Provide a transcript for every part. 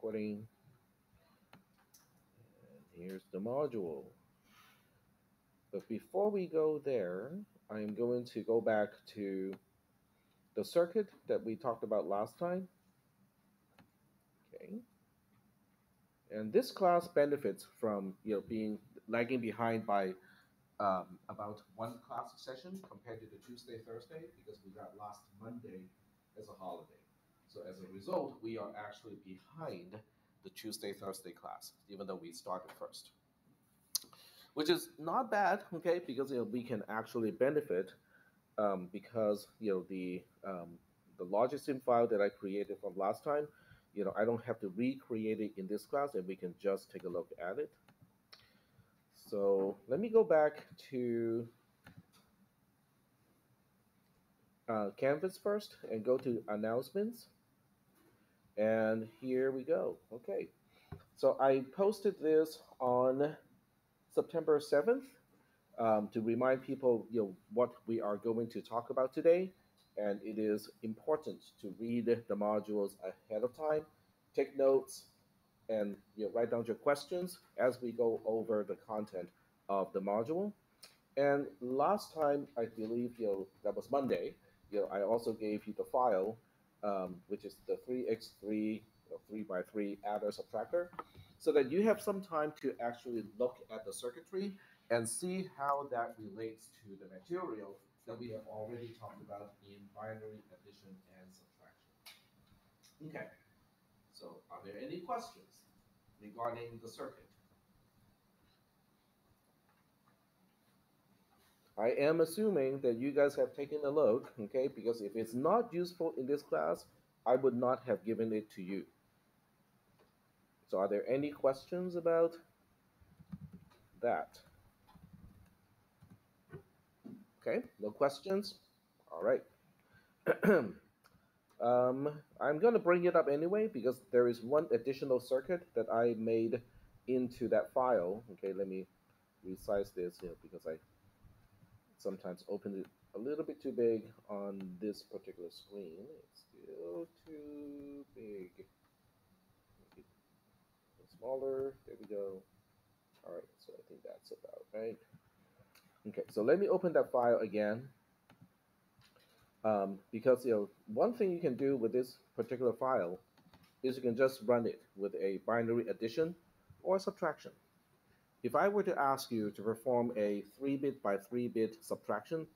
recording. And here's the module. But before we go there, I'm going to go back to the circuit that we talked about last time. Okay. And this class benefits from you know being lagging behind by um, about one class session compared to the Tuesday, Thursday, because we got last Monday as a holiday. So as a result, we are actually behind the Tuesday, Thursday class, even though we started first. Which is not bad, okay, because you know we can actually benefit um, because you know the um, the Logisim file that I created from last time, you know I don't have to recreate it in this class, and we can just take a look at it. So let me go back to uh, Canvas first and go to announcements. And here we go. Okay. So I posted this on September 7th um, to remind people you know, what we are going to talk about today. And it is important to read the modules ahead of time, take notes, and you know, write down your questions as we go over the content of the module. And last time, I believe you know that was Monday. You know, I also gave you the file, um, which is the 3x3 3 by 3 adder subtractor, so that you have some time to actually look at the circuitry and see how that relates to the material that we have already talked about in binary addition and subtraction. Okay, so are there any questions? regarding the circuit. I am assuming that you guys have taken a look, okay, because if it's not useful in this class, I would not have given it to you. So are there any questions about that? Okay, no questions? All right. Um, I'm going to bring it up anyway because there is one additional circuit that I made into that file. Okay, let me resize this here because I sometimes open it a little bit too big on this particular screen. It's still too big. Smaller. There we go. All right, so I think that's about right. Okay, so let me open that file again. Um, because you know one thing you can do with this particular file is you can just run it with a binary addition or subtraction. If I were to ask you to perform a 3-bit by 3-bit subtraction,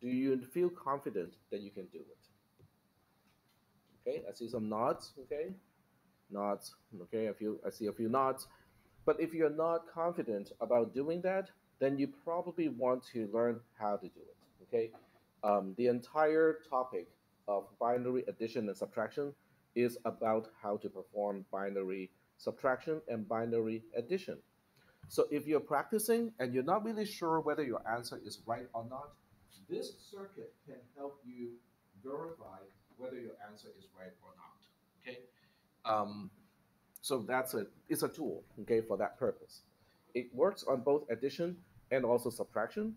do you feel confident that you can do it? Okay, I see some nods, okay? Nods, okay, I, feel, I see a few nods. But if you're not confident about doing that, then you probably want to learn how to do it, okay? Um, the entire topic of binary addition and subtraction is about how to perform binary subtraction and binary addition. So if you're practicing and you're not really sure whether your answer is right or not, this circuit can help you verify whether your answer is right or not. Okay. Um, so that's a it's a tool okay for that purpose. It works on both addition and also subtraction.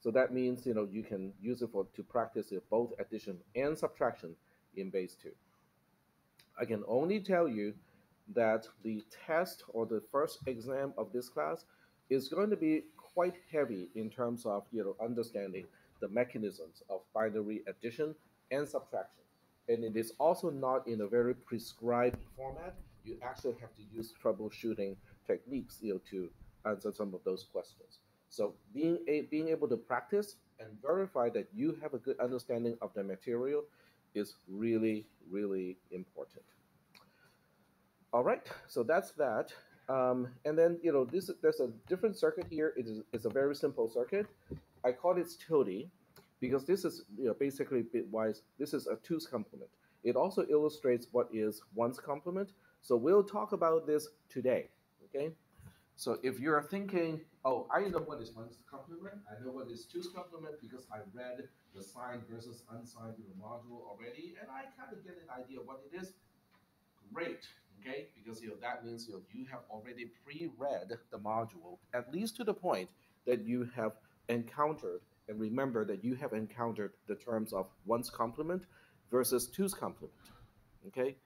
So that means you know you can use it for to practice both addition and subtraction in base 2. I can only tell you that the test or the first exam of this class is going to be quite heavy in terms of you know understanding the mechanisms of binary addition and subtraction. And it is also not in a very prescribed format. You actually have to use troubleshooting techniques you know, to answer some of those questions. So being, a, being able to practice and verify that you have a good understanding of the material is really, really important. All right, so that's that. Um, and then, you know, this there's a different circuit here. It is it's a very simple circuit. I call it tilde because this is you know, basically bitwise. This is a two's complement. It also illustrates what is one's complement. So we'll talk about this today, okay? So if you're thinking, oh, I know what is one's complement, I know what is two's complement because I read the signed versus unsigned module already, and I kind of get an idea what it is, great, okay? Because you know that means you, know, you have already pre-read the module, at least to the point that you have encountered, and remember that you have encountered the terms of one's complement versus two's complement, okay?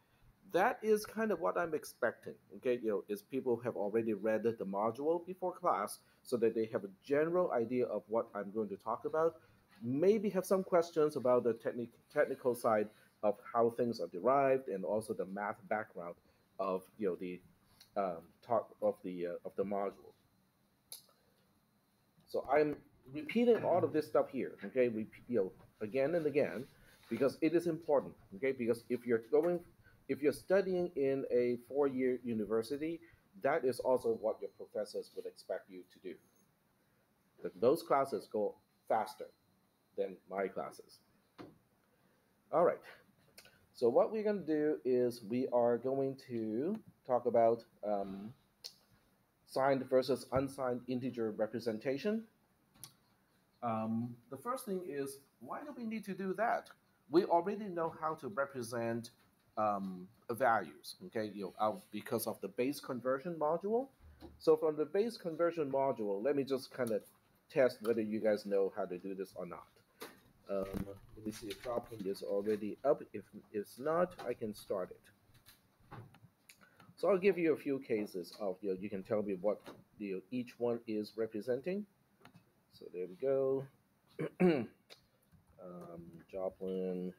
that is kind of what I'm expecting. Okay, you know, is people have already read the module before class so that they have a general idea of what I'm going to talk about. Maybe have some questions about the technic technical side of how things are derived and also the math background of you know the um, talk of the uh, of the module. So I'm repeating all of this stuff here. Okay, repeat you know again and again because it is important. Okay, because if you're going if you're studying in a four-year university, that is also what your professors would expect you to do. But those classes go faster than my classes. All right. So what we're going to do is we are going to talk about um, signed versus unsigned integer representation. Um, the first thing is, why do we need to do that? We already know how to represent um, values, okay, you know, because of the base conversion module. So from the base conversion module, let me just kind of test whether you guys know how to do this or not. Um, let me see if Joplin is already up. If it's not, I can start it. So I'll give you a few cases of, you know, you can tell me what you know, each one is representing. So there we go. um, Joplin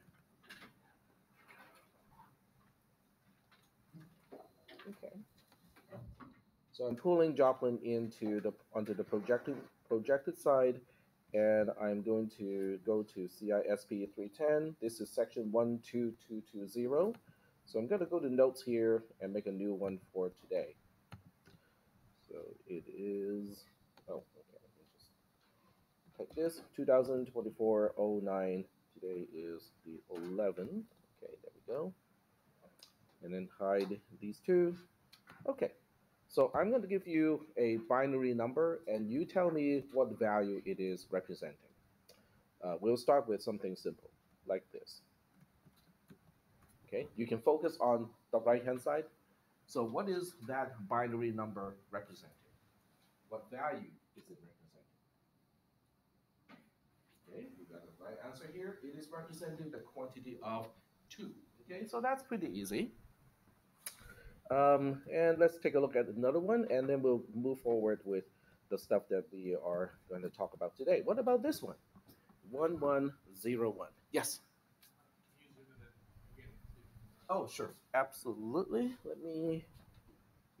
Okay. So I'm pulling Joplin into the onto the projected projected side, and I'm going to go to CISP 310. This is section 12220. So I'm going to go to notes here and make a new one for today. So it is, oh, okay, let me just type this, 2024-09. Today is the 11th. Okay, there we go and then hide these two. Okay, so I'm going to give you a binary number, and you tell me what value it is representing. Uh, we'll start with something simple, like this. Okay, you can focus on the right-hand side. So what is that binary number representing? What value is it representing? Okay, we got the right answer here. It is representing the quantity of 2. Okay, so that's pretty easy. Um, and let's take a look at another one, and then we'll move forward with the stuff that we are going to talk about today. What about this one? 1101. Yes? Oh, sure. Absolutely. Let me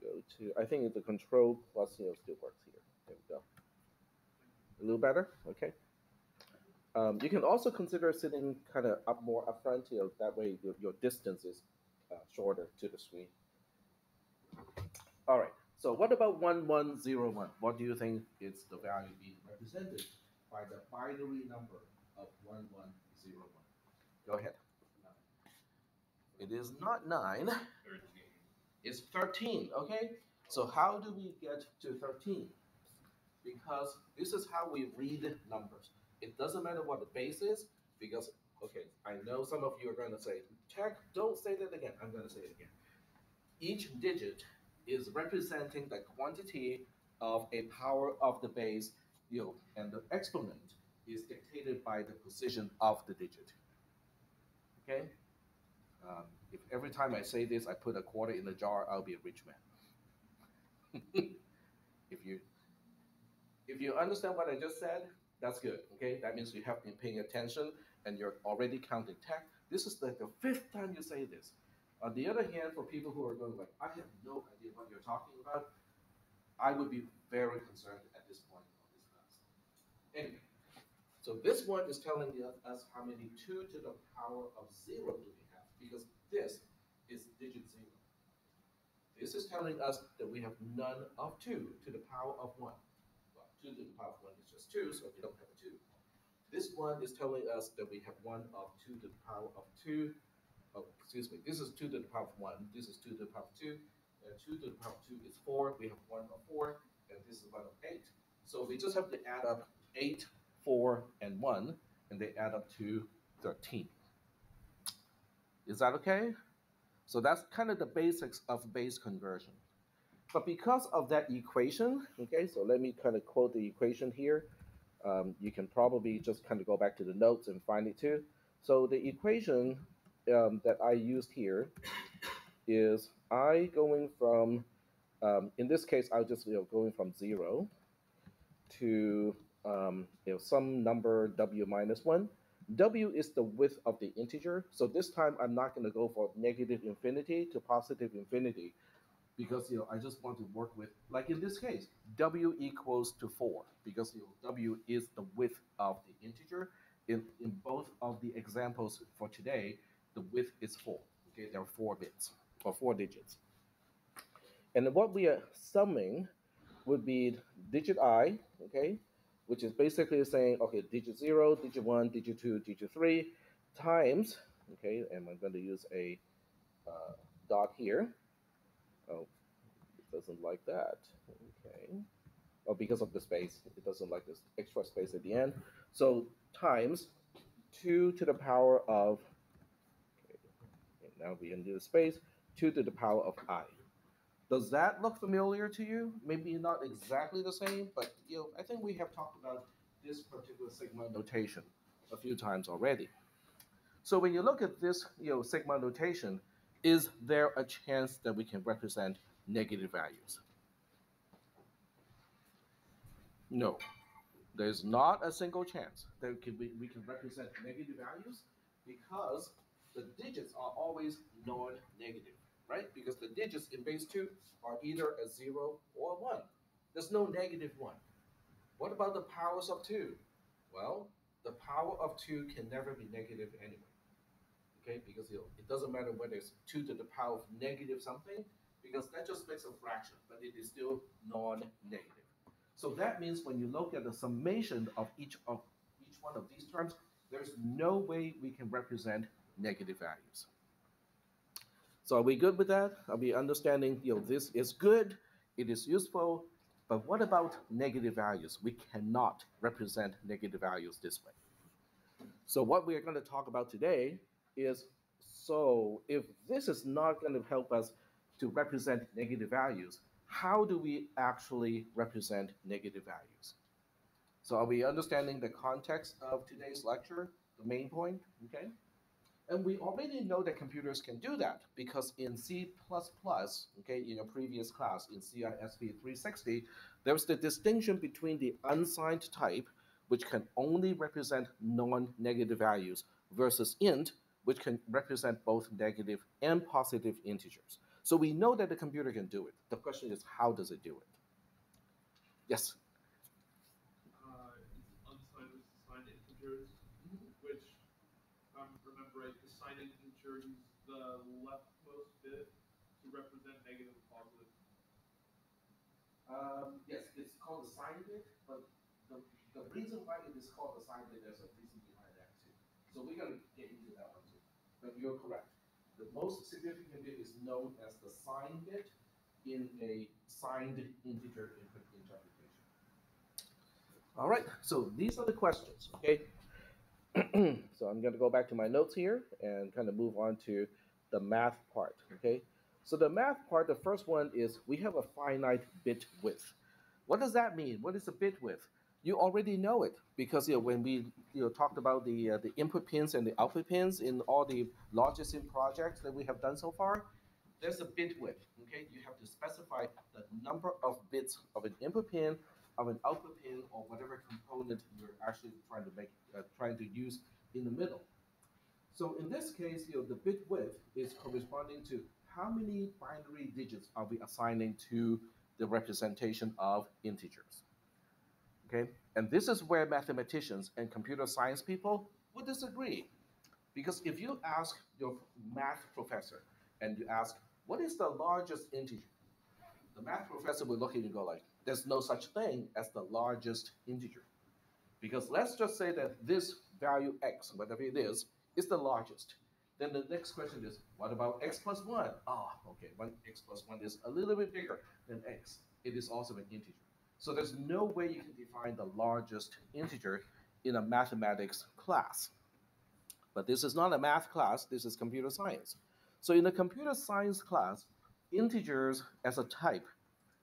go to, I think the control plus you know, still works here. There we go. A little better? Okay. Um, you can also consider sitting kind of up more up front, you know, that way your, your distance is uh, shorter to the screen. All right. So what about 1101? What do you think is the value being represented by the binary number of 1101? Go ahead. It is not 9. 13. It's 13, okay? So how do we get to 13? Because this is how we read numbers. It doesn't matter what the base is, because, okay, I know some of you are going to say, Tak, don't say that again. I'm going to say it again. Each digit is representing the quantity of a power of the base, you know, and the exponent is dictated by the position of the digit. Okay? Um, if every time I say this, I put a quarter in the jar, I'll be a rich man. if you if you understand what I just said, that's good. Okay, that means you have been paying attention and you're already counting Tak. This is like the fifth time you say this. On the other hand, for people who are going like, I have no idea what you're talking about, I would be very concerned at this point of this class. Anyway, so this one is telling us how many 2 to the power of 0 do we have, because this is digit 0. This is telling us that we have none of 2 to the power of 1. Well, 2 to the power of 1 is just 2, so we don't have a 2. This one is telling us that we have 1 of 2 to the power of 2, oh, excuse me, this is 2 to the power of 1, this is 2 to the power of 2, and 2 to the power of 2 is 4, we have 1 of 4, and this is 1 of 8. So we just have to add up 8, 4, and 1, and they add up to 13. Is that okay? So that's kind of the basics of base conversion. But because of that equation, okay, so let me kind of quote the equation here. Um, you can probably just kind of go back to the notes and find it too. So the equation um, that I used here is i going from, um, in this case, I'll just you know going from zero to um, you know some number w minus one. W is the width of the integer. So this time I'm not going to go for negative infinity to positive infinity because you know I just want to work with like in this case w equals to 4 because you know, w is the width of the integer in, in both of the examples for today the width is 4 okay there are 4 bits or 4 digits and what we are summing would be digit i okay which is basically saying okay digit 0 digit 1 digit 2 digit 3 times okay and I'm going to use a uh, dot here Oh, it doesn't like that. Okay. Oh, because of the space, it doesn't like this extra space at the end. So times 2 to the power of, now we can do the space, 2 to the power of i. Does that look familiar to you? Maybe not exactly the same, but you know, I think we have talked about this particular sigma notation a few times already. So when you look at this you know, sigma notation, is there a chance that we can represent negative values? No, there's not a single chance that we can represent negative values because the digits are always non-negative, right? Because the digits in base 2 are either a 0 or a 1. There's no negative 1. What about the powers of 2? Well, the power of 2 can never be negative anyway okay? Because it doesn't matter whether it's 2 to the power of negative something, because that just makes a fraction, but it is still non-negative. So that means when you look at the summation of each of each one of these terms, there's no way we can represent negative values. So are we good with that? Are we understanding, you know, this is good, it is useful, but what about negative values? We cannot represent negative values this way. So what we are going to talk about today is so if this is not going to help us to represent negative values, how do we actually represent negative values? So are we understanding the context of today's lecture, the main point, okay? And we already know that computers can do that because in C++, okay, in a previous class in CISP 360, there's the distinction between the unsigned type, which can only represent non-negative values, versus int, which can represent both negative and positive integers. So we know that the computer can do it. The question is, how does it do it? Yes? Uh, unsigned signed integers, mm -hmm. which, if I integer uses the leftmost bit to represent negative and positive. Um, yes, it's called the sign bit, but the, the reason why it is called the sign bit, there's a reason behind that too. So we're going to get into that one too. but you're correct. The most significant bit is known as the sign bit in a signed integer interpretation. All right, so these are the questions, okay? so I'm going to go back to my notes here and kind of move on to the math part, okay? So the math part, the first one is we have a finite bit width. What does that mean? What is a bit width? you already know it because you know, when we you know, talked about the uh, the input pins and the output pins in all the Logisim projects that we have done so far, there's a bit width. Okay, you have to specify the number of bits of an input pin, of an output pin, or whatever component you're actually trying to make, uh, trying to use in the middle. So in this case, you know, the bit width is corresponding to how many binary digits are we assigning to the representation of integers. Okay, and this is where mathematicians and computer science people would disagree. Because if you ask your math professor and you ask, what is the largest integer? The math professor will look at you and go like, there's no such thing as the largest integer. Because let's just say that this value x, whatever it is, is the largest. Then the next question is, what about x plus 1? Ah, okay, one, x plus 1 is a little bit bigger than x. It is also an integer. So there's no way you can define the largest integer in a mathematics class. But this is not a math class, this is computer science. So in a computer science class, integers as a type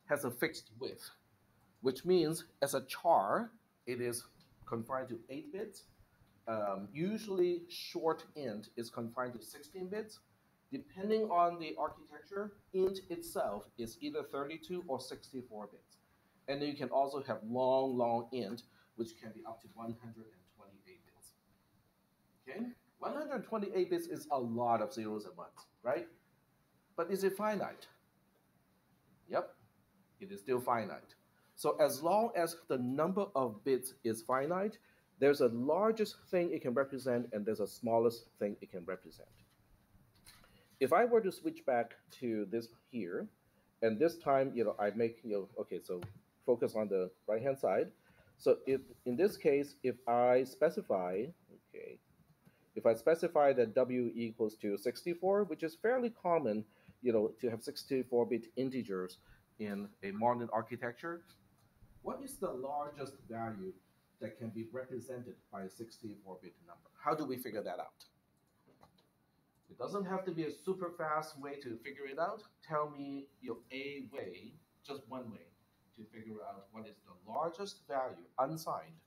has a fixed width, which means as a char, it is confined to 8 bits. Um, usually short int is confined to 16 bits, Depending on the architecture, int itself is either 32 or 64 bits. And then you can also have long, long int, which can be up to 128 bits. Okay? 128 bits is a lot of zeros and ones, right? But is it finite? Yep, it is still finite. So as long as the number of bits is finite, there's a largest thing it can represent and there's a smallest thing it can represent. If I were to switch back to this here, and this time, you know, I make, you know, okay, so focus on the right-hand side. So if, in this case, if I specify, okay, if I specify that W equals to 64, which is fairly common, you know, to have 64-bit integers in a modern architecture, what is the largest value that can be represented by a 64-bit number? How do we figure that out? It doesn't have to be a super fast way to figure it out. Tell me your a way, just one way, to figure out what is the largest value unsigned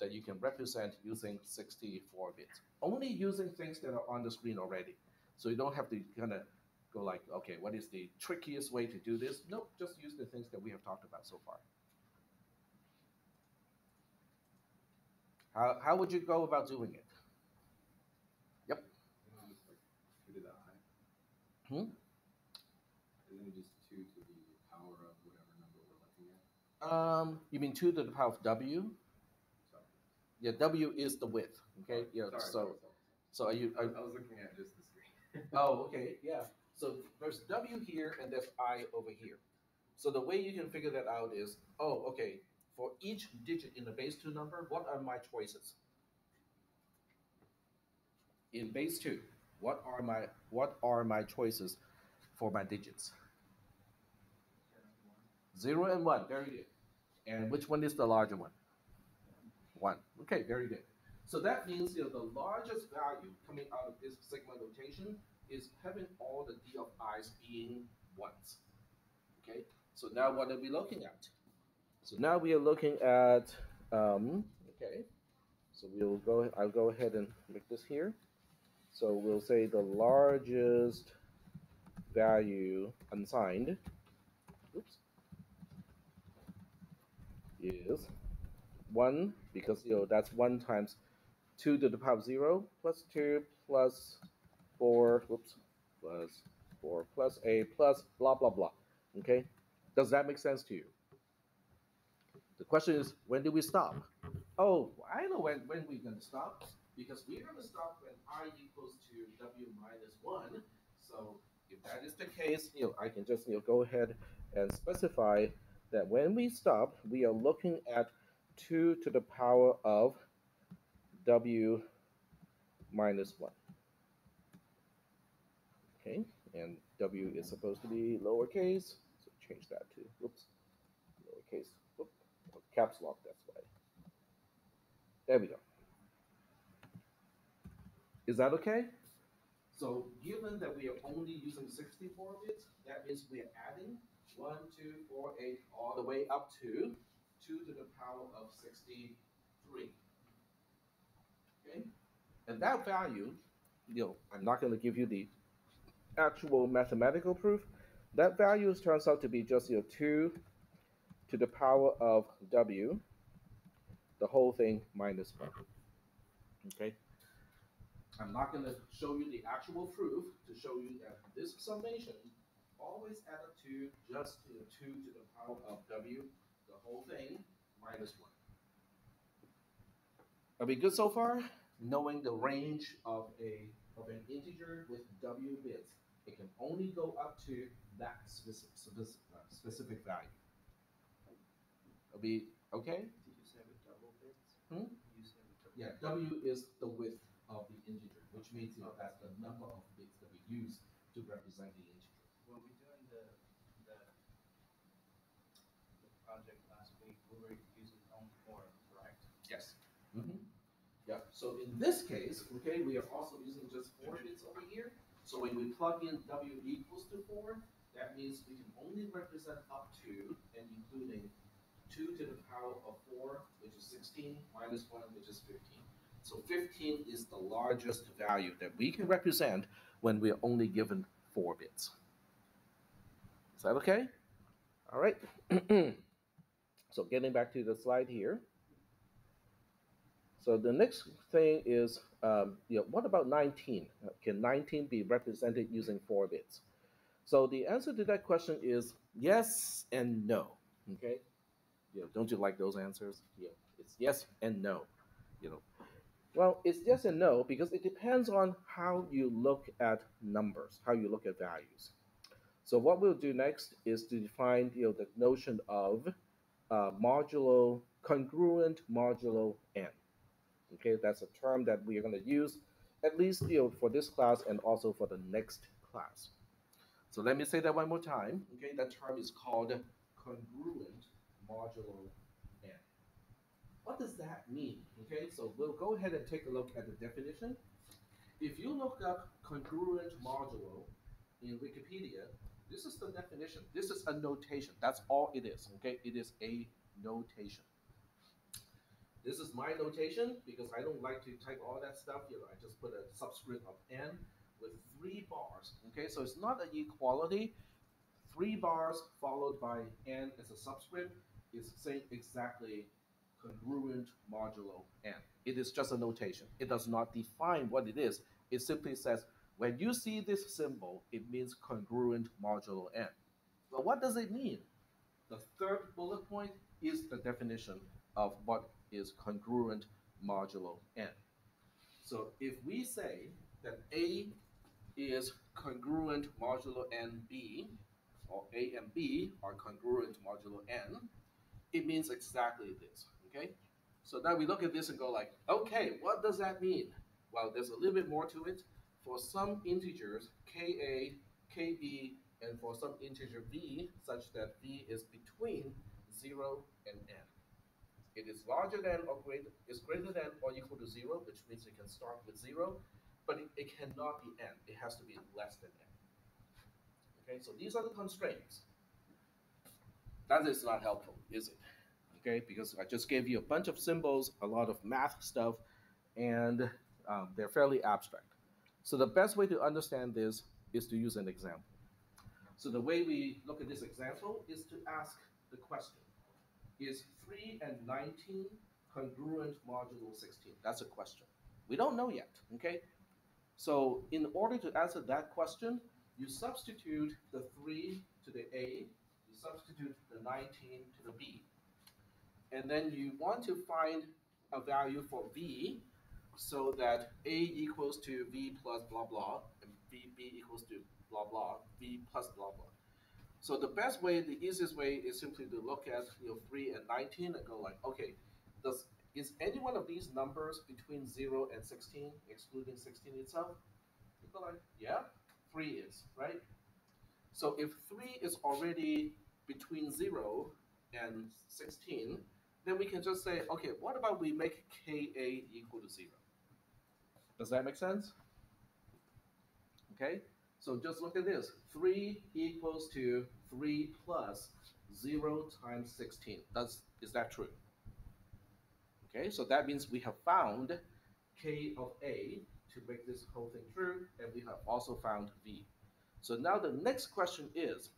that you can represent using 64 bits. Only using things that are on the screen already. So you don't have to kind of go like, okay, what is the trickiest way to do this? Nope, just use the things that we have talked about so far. How, how would you go about doing it? Yep. Hmm? Just two to the power of whatever number we're looking at? Um, you mean two to the power of w? Sorry. Yeah, w is the width. Okay. Yeah. Sorry, so sorry, sorry. so are you? I, Are, I was looking at just the screen. oh, okay. Yeah. So there's w here and there's i over here. So the way you can figure that out is, oh, okay. For each digit in the base two number, what are my choices? In base two, what are my what are my choices for my digits? Zero and one. Very good. And which one is the larger one? One. Okay, very good. So that means you know the largest value coming out of this sigma notation is having all the d of i's being ones. Okay. So now what are we looking at? So now we are looking at um, okay. So we'll go. I'll go ahead and make this here. So we'll say the largest value unsigned. Oops is 1 because you know that's 1 times 2 to the power of 0 plus 2 plus 4 whoops plus 4 plus a plus blah blah blah okay? Does that make sense to you? The question is when do we stop? Oh i know when, when we're going to stop because we're going to stop when i equals to w minus 1 so if that is the case you know i can just you know go ahead and specify that when we stop, we are looking at 2 to the power of w minus 1. Okay, and w is supposed to be lowercase, so change that to, whoops, lowercase, whoop, caps lock, that's why. There we go. Is that okay? So given that we are only using 64 bits, that means we are adding 1, 2, 4, 8, all the way up to 2 to the power of 63. Okay? And that value, you know, I'm not going to give you the actual mathematical proof. That value turns out to be just your 2 to the power of w, the whole thing minus 1. Okay? I'm not going to show you the actual proof to show you that this summation always add up to just to the 2 to the power of w, the whole thing, minus 1. Are we good so far? Knowing the range of a of an integer with w bits, it can only go up to that specific, specific, uh, specific value. Are we okay? Did you say with double bits? Hmm? You with double Yeah, w is the width of the integer, which means you know, that's the number of bits that we use to represent the integer. When we doing the, the, the project last week, we were using only four, correct? Yes. Mm-hmm. Yeah, so in this case, okay, we are also using just four bits over here. So when we plug in w equals to four, that means we can only represent up to and including two to the power of four, which is sixteen, minus one, which is fifteen. So fifteen is the largest value that we can represent when we're only given four bits. Is that okay? All right. so getting back to the slide here. So the next thing is, um, you know, what about 19? Uh, Can 19 be represented using four bits? So the answer to that question is yes and no. Okay, you know, don't you like those answers? Yeah, it's yes and no. You know, well, it's yes and no because it depends on how you look at numbers, how you look at values. So what we'll do next is to define you know the notion of uh, modulo congruent modulo n. Okay, that's a term that we are going to use at least you know for this class and also for the next class. So let me say that one more time. Okay, that term is called congruent modulo n. What does that mean? Okay, so we'll go ahead and take a look at the definition. If you look up congruent modulo in Wikipedia, this is the definition. This is a notation. That's all it is. Okay, it is a notation. This is my notation because I don't like to type all that stuff. You know, I just put a subscript of n with three bars. Okay, so it's not an equality. Three bars followed by n as a subscript is saying exactly congruent modulo n. It is just a notation. It does not define what it is. It simply says when you see this symbol, it means congruent modulo n. But what does it mean? The third bullet point is the definition of what is congruent modulo n. So if we say that A is congruent modulo nb, or A and B are congruent modulo n, it means exactly this, okay? So now we look at this and go like, okay, what does that mean? Well, there's a little bit more to it. For some integers, ka, kb, and for some integer v, such that v is between 0 and n. It is larger than or greater is greater than or equal to zero, which means it can start with zero, but it, it cannot be n. It has to be less than n. Okay, so these are the constraints. That is not helpful, is it? Okay, because I just gave you a bunch of symbols, a lot of math stuff, and um, they're fairly abstract. So the best way to understand this is to use an example. So the way we look at this example is to ask the question, is 3 and 19 congruent modulo 16? That's a question. We don't know yet, okay? So in order to answer that question, you substitute the 3 to the A, you substitute the 19 to the B. And then you want to find a value for V so that A equals to V plus blah blah, and V, B equals to blah blah, V plus blah blah. So the best way, the easiest way is simply to look at you know 3 and 19 and go like, okay, does is any one of these numbers between 0 and 16, excluding 16 itself? Like, yeah, 3 is, right? So if 3 is already between 0 and 16, then we can just say, okay, what about we make ka equal to 0? Does that make sense? Okay, so just look at this. 3 equals to 3 plus 0 times 16. Does, is that true? Okay, so that means we have found k of a to make this whole thing true, and we have also found v. So now the next question is,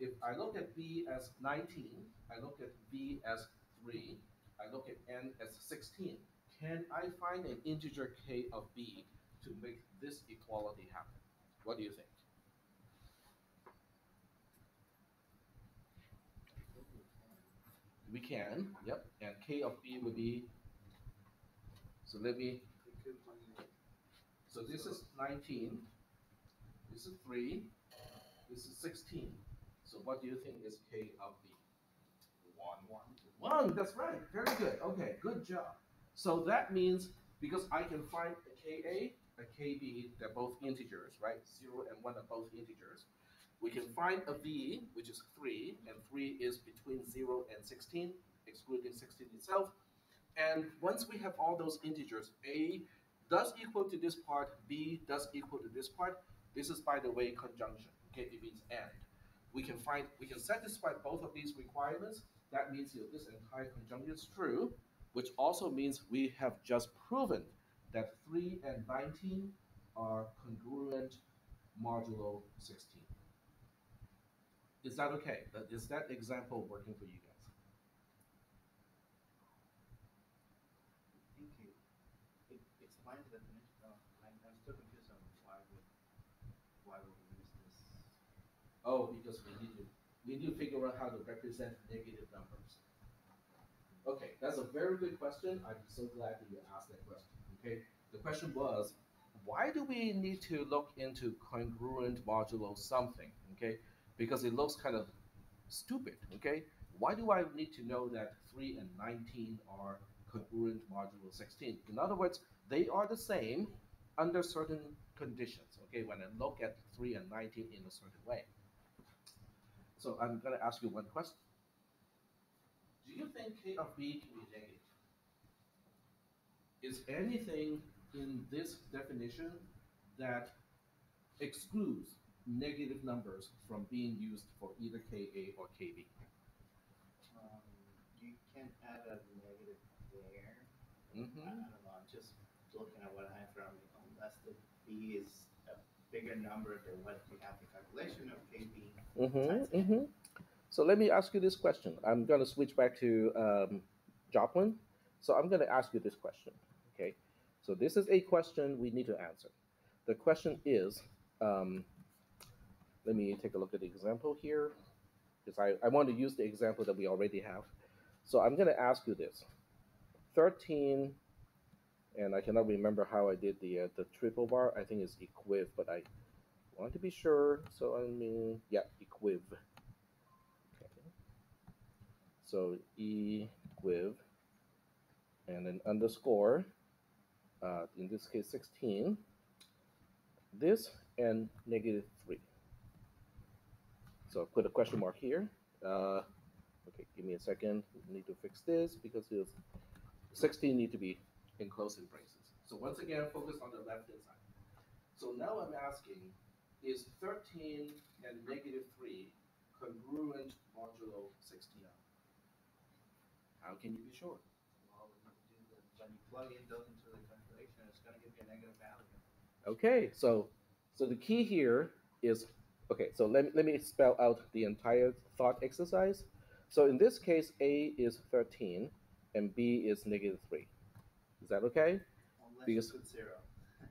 if I look at b as 19, I look at v as 3, I look at n as 16, can I find an integer k of b to make this equality happen? What do you think? We can, yep, and k of b would be, so let me, so this is 19, this is 3, this is 16. So what do you think is k of b? One, one. One, that's right. Very good. Okay, good job. So that means because I can find a Ka, a Kb, they're both integers, right? Zero and one are both integers. We can find a V, which is three, and three is between zero and 16, excluding 16 itself. And once we have all those integers, A does equal to this part, B does equal to this part. This is, by the way, conjunction. Okay, it means and. We can find, we can satisfy both of these requirements that means you know, this entire conjunction is true, which also means we have just proven that 3 and 19 are congruent modulo 16. Is that okay? Is that example working for you guys? I think it, explains the definition, uh, I'm, I'm still confused on why would, why would we use this? Oh, because we need to, we need to figure out how to represent negative numbers. Okay, that's a very good question. I'm so glad that you asked that question. Okay, the question was, why do we need to look into congruent modulo something? Okay, because it looks kind of stupid. Okay, why do I need to know that three and nineteen are congruent modulo sixteen? In other words, they are the same under certain conditions. Okay, when I look at three and nineteen in a certain way. So I'm going to ask you one question. Do you think k of b can be negative? Is anything in this definition that excludes negative numbers from being used for either ka or kb? Um, you can add a negative there. I Mm-hmm. don't know, I'm just looking at what I have from unless the B is a bigger number than what we have the calculation of KB. Mm-hmm, mm-hmm. So let me ask you this question. I'm going to switch back to um, Joplin. So I'm going to ask you this question. Okay. So this is a question we need to answer. The question is, um, let me take a look at the example here, because I, I want to use the example that we already have. So I'm going to ask you this. 13, and I cannot remember how I did the uh, the triple bar. I think it's equiv, but I want to be sure. So I mean, yeah, equiv. Okay. So equiv, and then underscore. Uh, in this case, 16. This and negative 3. So put a question mark here. Uh, okay, give me a second. Need to fix this because it's 16 need to be enclosed in braces. So once again, focus on the left hand side. So now I'm asking, is 13 and negative 3 congruent modulo 16? How can you be sure? Well, when you do the, when you plug in those into the calculation, it's gonna give you a negative value. Okay, so so the key here is okay. So let me, let me spell out the entire thought exercise. So in this case, A is 13 and B is negative 3. Is that okay? Unless Because- you put zero.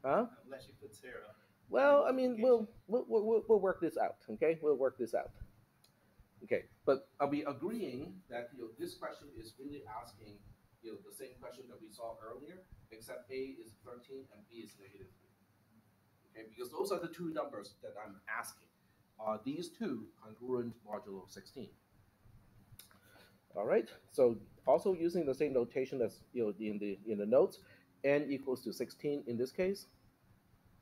Huh? Unless you put zero. Well, I mean, we'll, we'll, we'll, we'll work this out, okay? We'll work this out. Okay, but are we agreeing that, you know, this question is really asking, you know, the same question that we saw earlier, except A is 13 and B is negative 3? Okay, because those are the two numbers that I'm asking. Are these two congruent modulo 16? All right, so also using the same notation as, you know, in the, in the notes, n equals to 16 in this case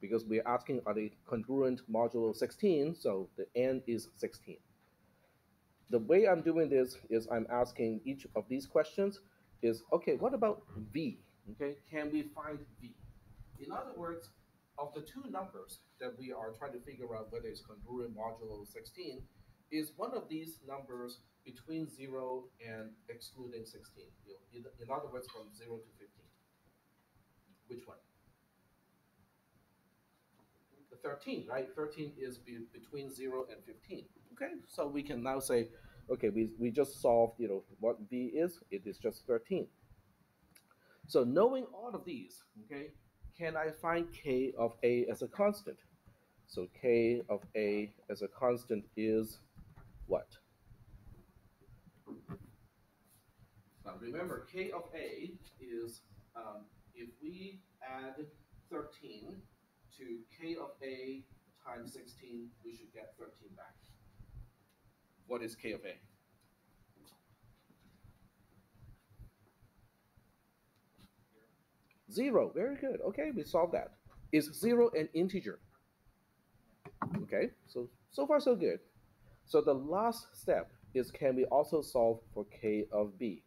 because we're asking are they congruent modulo 16, so the n is 16. The way I'm doing this is I'm asking each of these questions is, okay, what about v? Okay, can we find v? In other words, of the two numbers that we are trying to figure out whether it's congruent modulo 16, is one of these numbers between 0 and excluding 16? You know, in, in other words, from 0 to 15. Which one? the 13, right? 13 is be, between 0 and 15. Okay, so we can now say, okay, we, we just solved, you know, what b is. It is just 13. So knowing all of these, okay, can I find k of a as a constant? So k of a as a constant is what? Now remember, k of a is, um, if we add 13 to k of a times 16, we should get 13 back. What is k of a? Zero. Very good. Okay, we solved that. Is zero an integer? Okay, so so far so good. So the last step is can we also solve for k of b?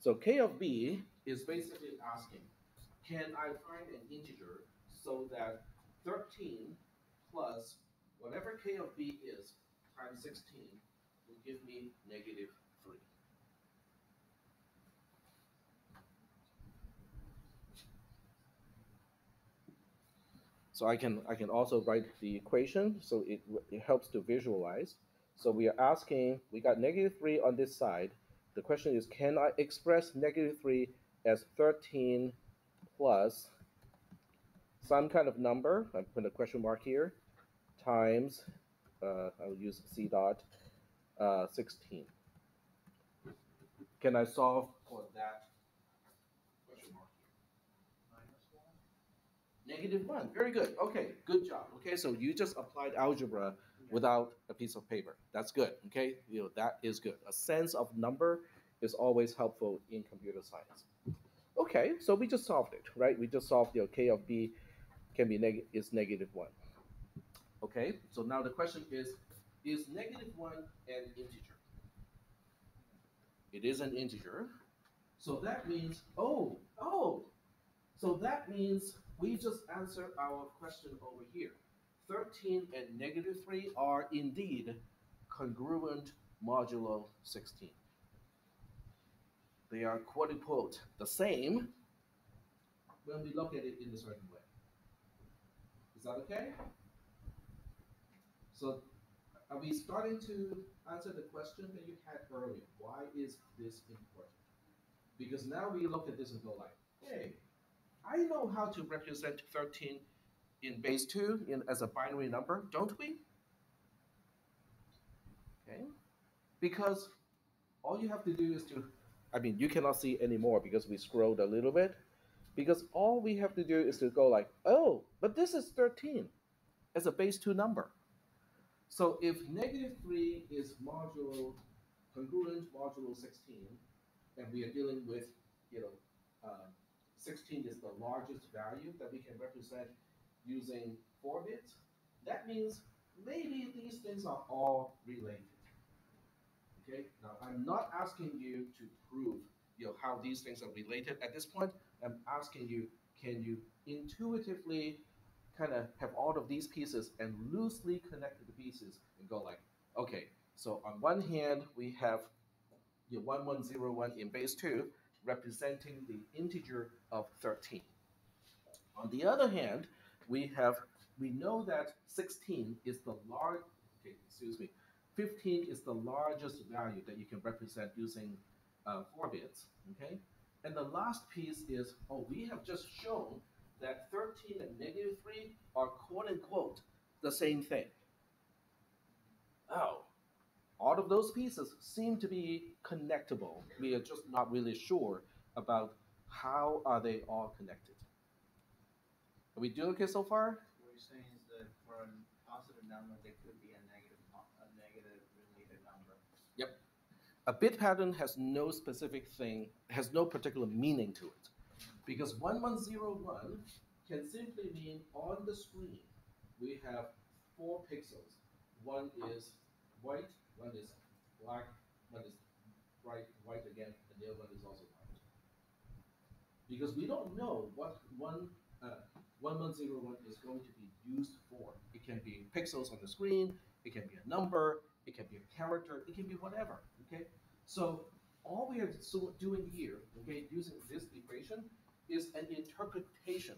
So k of b is basically asking, can I find an integer so that 13 plus whatever k of b is times 16 will give me negative 3. So I can I can also write the equation so it, it helps to visualize. So we are asking, we got negative 3 on this side. The question is, can I express negative 3 as 13 plus some kind of number, I'm putting a question mark here, times, uh, I'll use C dot, uh, 16. Can I solve for that question mark here? Minus one? Negative 1, very good. Okay, good job. Okay, so you just applied algebra without a piece of paper. That's good. Okay, you know that is good. A sense of number is always helpful in computer science. Okay, so we just solved it, right? We just solved the you know, k of b can be neg is negative one. Okay, so now the question is, is negative one an integer? It is an integer. So that means, oh, oh, so that means we just answer our question over here. 13 and negative 3 are indeed congruent modulo 16. They are quote unquote the same when we look at it in a certain way. Is that okay? So are we starting to answer the question that you had earlier? Why is this important? Because now we look at this and go like, hey, I know how to represent 13 in base 2 in, as a binary number, don't we? Okay. Because all you have to do is to, I mean, you cannot see anymore because we scrolled a little bit. Because all we have to do is to go like, oh, but this is 13 as a base 2 number. So if negative 3 is modulo, congruent modulo 16, and we are dealing with, you know, uh, 16 is the largest value that we can represent using 4 bits, that means maybe these things are all related. Okay, now I'm not asking you to prove you know, how these things are related at this point. I'm asking you, can you intuitively kind of have all of these pieces and loosely connect the pieces and go like, okay, so on one hand, we have your 1101 in base 2 representing the integer of 13. On the other hand, we have we know that 16 is the large okay, excuse me, 15 is the largest value that you can represent using uh, 4 bits, okay? And the last piece is, oh, we have just shown that 13 and negative 3 are quote unquote the same thing. Oh, all of those pieces seem to be connectable. We are just not really sure about how are they all connected. Are we doing okay so far? What you're saying is that for a positive number, there could be a negative, a negative related number. Yep. A bit pattern has no specific thing, has no particular meaning to it. Because 1101 can simply mean on the screen we have four pixels. One is white, one is black, one is bright white again, and the other one is also white. Because we don't know what one uh, 1101 is going to be used for. It can be pixels on the screen, it can be a number, it can be a character, it can be whatever. Okay, so all we are so doing here, okay, using this equation, is an interpretation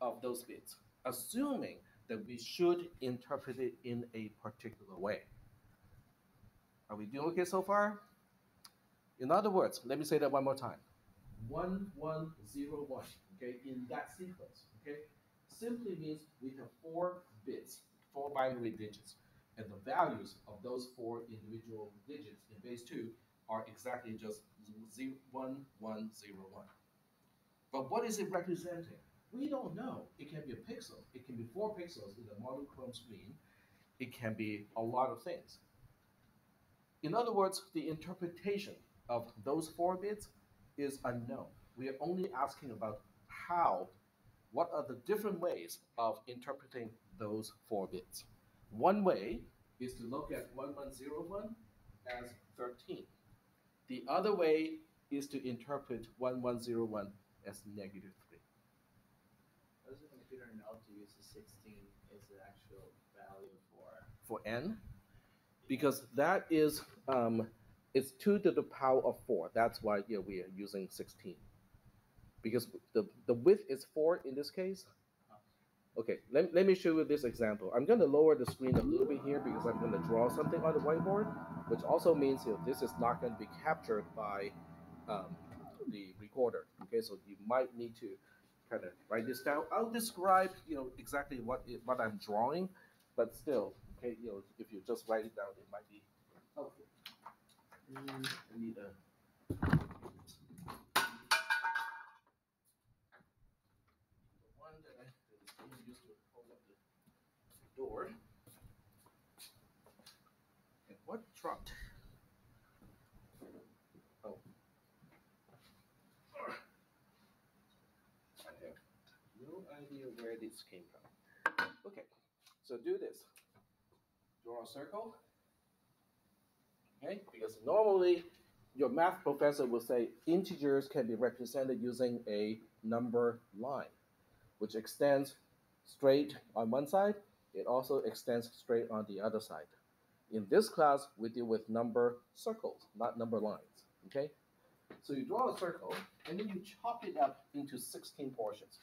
of those bits, assuming that we should interpret it in a particular way. Are we doing okay so far? In other words, let me say that one more time. 1101, okay, in that sequence, okay, simply means we have four bits, four binary digits, and the values of those four individual digits in base 2 are exactly just 1101. But what is it representing? We don't know. It can be a pixel. It can be four pixels in the monochrome screen. It can be a lot of things. In other words, the interpretation of those four bits is unknown. We are only asking about how, what are the different ways of interpreting those four bits. One way is to look at 1101 as 13. The other way is to interpret 1101 as negative 3. How does the computer know to use the 16 as the actual value for? for n because that is um, it's 2 to the power of 4 that's why yeah, we are using 16 because the, the width is 4 in this case Okay, let, let me show you this example. I'm going to lower the screen a little bit here because I'm going to draw something on the whiteboard, which also means you know, this is not going to be captured by um, the recorder. Okay, so you might need to kind of write this down. I'll describe, you know, exactly what it, what I'm drawing, but still, okay, you know, if you just write it down, it might be helpful. Mm, I need a the one that I that is being used to hold up the door. And what dropped? Oh. I have no idea where this came from. Okay, so do this. Draw a circle. Okay, because normally your math professor will say integers can be represented using a number line, which extends straight on one side. It also extends straight on the other side. In this class, we deal with number circles, not number lines. Okay? So you draw a circle, and then you chop it up into 16 portions.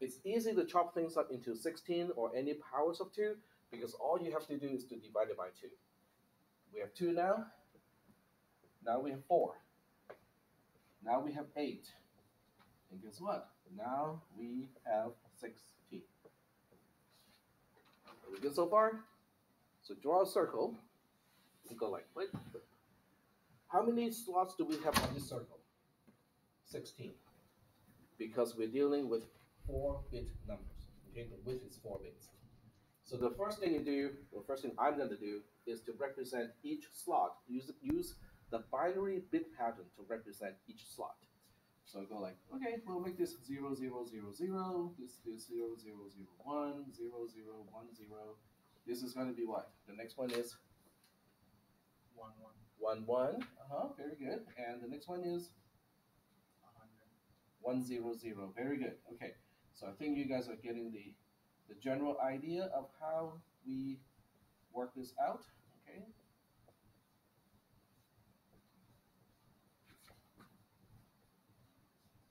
It's easy to chop things up into 16 or any powers of 2 because all you have to do is to divide it by 2. We have 2 now. Now we have 4. Now we have 8. And guess what? Now we have 16. Are we good so far? So draw a circle and go like, wait. How many slots do we have on this circle? 16. Because we're dealing with 4-bit numbers. Okay, the width is 4 bits. So the first thing you do, the first thing I'm going to do, is to represent each slot. Use use the binary bit pattern to represent each slot. So I go like, okay, we'll make this 0, 0, 0, 0, this is 0, 0, 0, 1, 0, 0, 1, 0. This is going to be what? The next one is One, one, 1, 1. Uh-huh, very good. And the next one is a hundred. 1, 0, 0. Very good. Okay, so I think you guys are getting the, the general idea of how we work this out. Okay.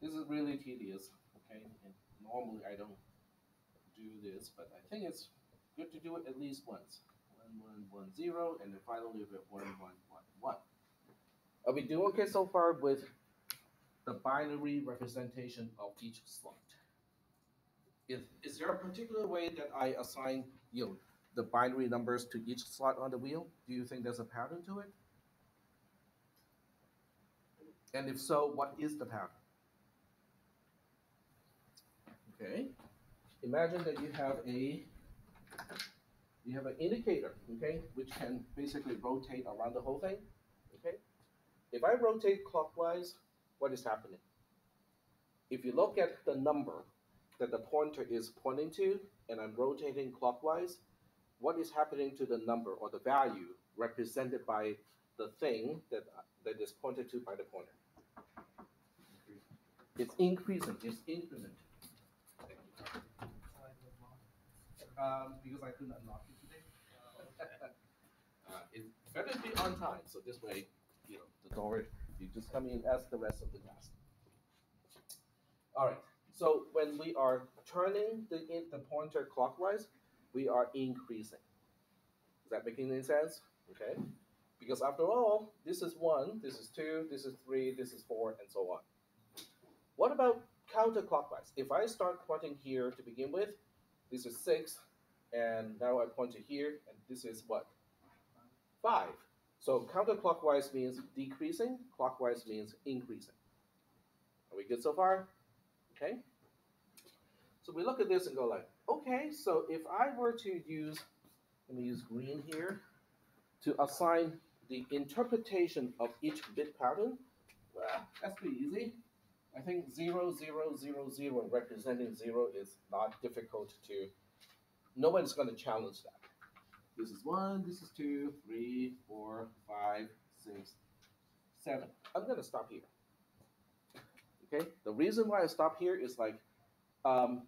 This is really tedious. Okay, and normally I don't do this, but I think it's good to do it at least once. One, one, one, zero, and then finally we have one, one, one, one. Are we doing okay so far with the binary representation of each slot? Is, is there a particular way that I assign, you know, the binary numbers to each slot on the wheel? Do you think there's a pattern to it? And if so, what is the pattern? Okay. Imagine that you have a you have an indicator, okay, which can basically rotate around the whole thing. Okay. If I rotate clockwise, what is happening? If you look at the number that the pointer is pointing to, and I'm rotating clockwise, what is happening to the number or the value represented by the thing that that is pointed to by the pointer? It's increasing. It's increment. Um, because I couldn't unlock it today. uh, it's better to be on time, so this way, you know, the door, you just come in as the rest of the class. All right, so when we are turning the, the pointer clockwise, we are increasing. Is that making any sense? Okay, because after all, this is one, this is two, this is three, this is four, and so on. What about counterclockwise? If I start pointing here to begin with, this is six, and now I point to here, and this is what? Five. So counterclockwise means decreasing, clockwise means increasing. Are we good so far? Okay. So we look at this and go like, okay, so if I were to use, let me use green here, to assign the interpretation of each bit pattern, well, that's pretty easy. I think 0, 0, 0, 0 representing 0 is not difficult to, nobody's going to challenge that. This is 1, this is 2, 3, 4, 5, 6, 7. I'm going to stop here. Okay, the reason why I stop here is like, um,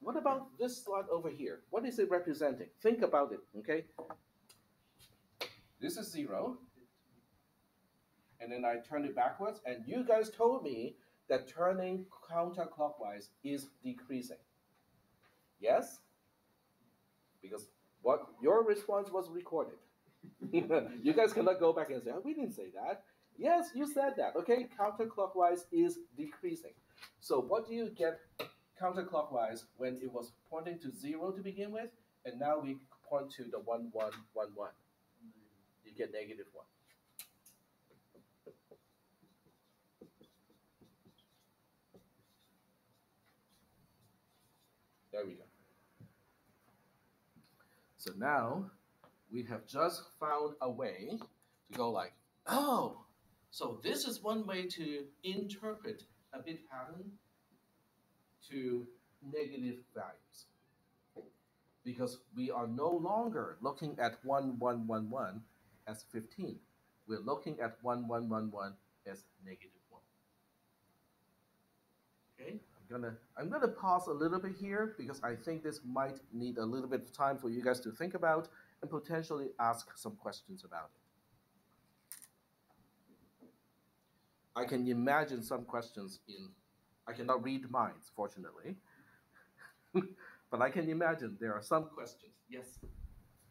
what about this slot over here? What is it representing? Think about it, okay? This is 0 and then I turned it backwards, and you guys told me that turning counterclockwise is decreasing. Yes? Because what your response was recorded. you guys cannot go back and say, oh, we didn't say that. Yes, you said that. Okay, counterclockwise is decreasing. So what do you get counterclockwise when it was pointing to zero to begin with, and now we point to the one one one one? You get negative one. There we go. So now we have just found a way to go like, oh, so this is one way to interpret a bit pattern to negative values. Because we are no longer looking at 1111 as 15. We're looking at 1111 as negative 1. Okay, I'm gonna I'm gonna pause a little bit here because I think this might need a little bit of time for you guys to think about and potentially ask some questions about it. I can imagine some questions in I cannot read minds, fortunately. but I can imagine there are some questions. Yes.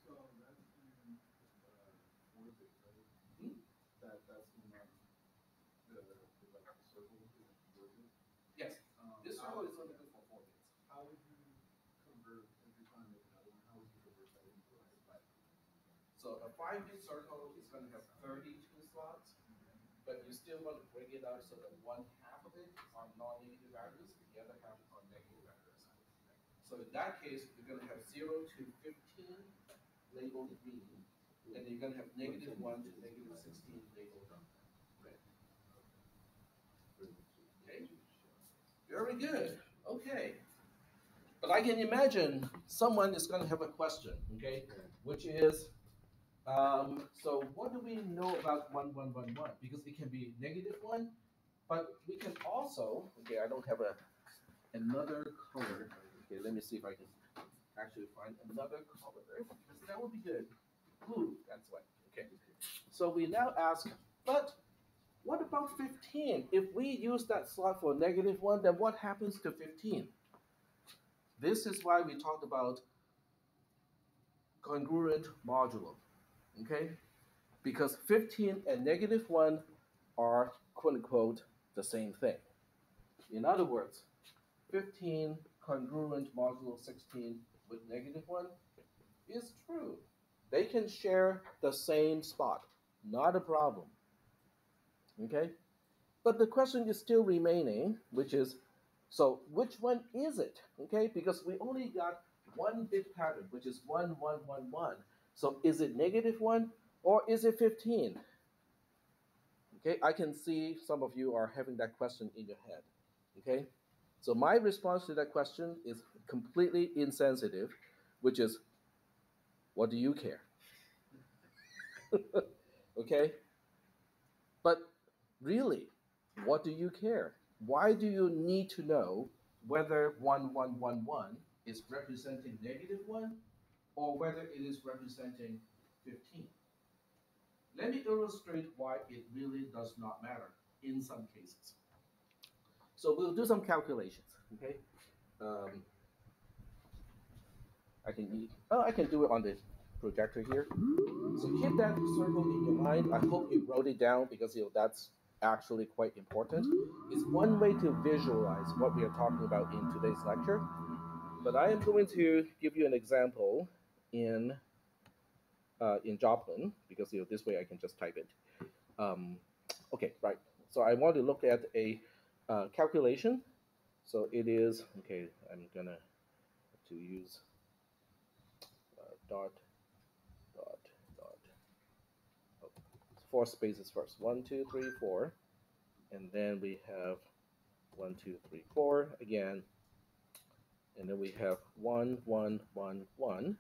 So in uh, orbit, right? Hmm? That in um, the, the like circle is in orbit. Yes. Um, This circle is only good for four bits. how would you convert every time you another one? How would you convert that into a five? So a five bit circle is going to have 32 slots, break it out so that one half of it are non-negative values, the other half are negative values. So in that case, you're going to have 0 to 15 labeled green, and you're going to have negative 1 to negative 16 labeled red. Okay. Very good. Okay. But I can imagine someone is going to have a question, okay, which is, um, so what do we know about 1111? Because it can be negative 1, but we can also, okay, I don't have a another color. Okay, let me see if I can actually find another color, because that would be good. Blue, that's what. Okay. So we now ask, but what about 15? If we use that slot for negative 1, then what happens to 15? This is why we talked about congruent modulo. Okay? Because 15 and negative 1 are quote unquote the same thing. In other words, 15 congruent modulo 16 with negative 1 is true. They can share the same spot. Not a problem. Okay? But the question is still remaining, which is so which one is it? Okay, because we only got one bit pattern, which is 1, 1, 1, 1. So is it negative 1 or is it 15? Okay, I can see some of you are having that question in your head. Okay, so my response to that question is completely insensitive, which is, what do you care? okay, but really, what do you care? Why do you need to know whether 1111 is representing negative 1 or whether it is representing 15? Let me illustrate why it really does not matter in some cases. So we'll do some calculations, okay? Um, I can oh I can do it on the projector here. So keep that circle in your mind. I hope you wrote it down because you know that's actually quite important. It's one way to visualize what we are talking about in today's lecture. But I am going to give you an example in uh, in Joplin because you know this way I can just type it. Um, okay, right. So I want to look at a uh, calculation. So it is okay. I'm gonna have to use uh, dot dot dot. Oh, four spaces first. One, two, three, four, and then we have one, two, three, four again, and then we have one, one, one, one,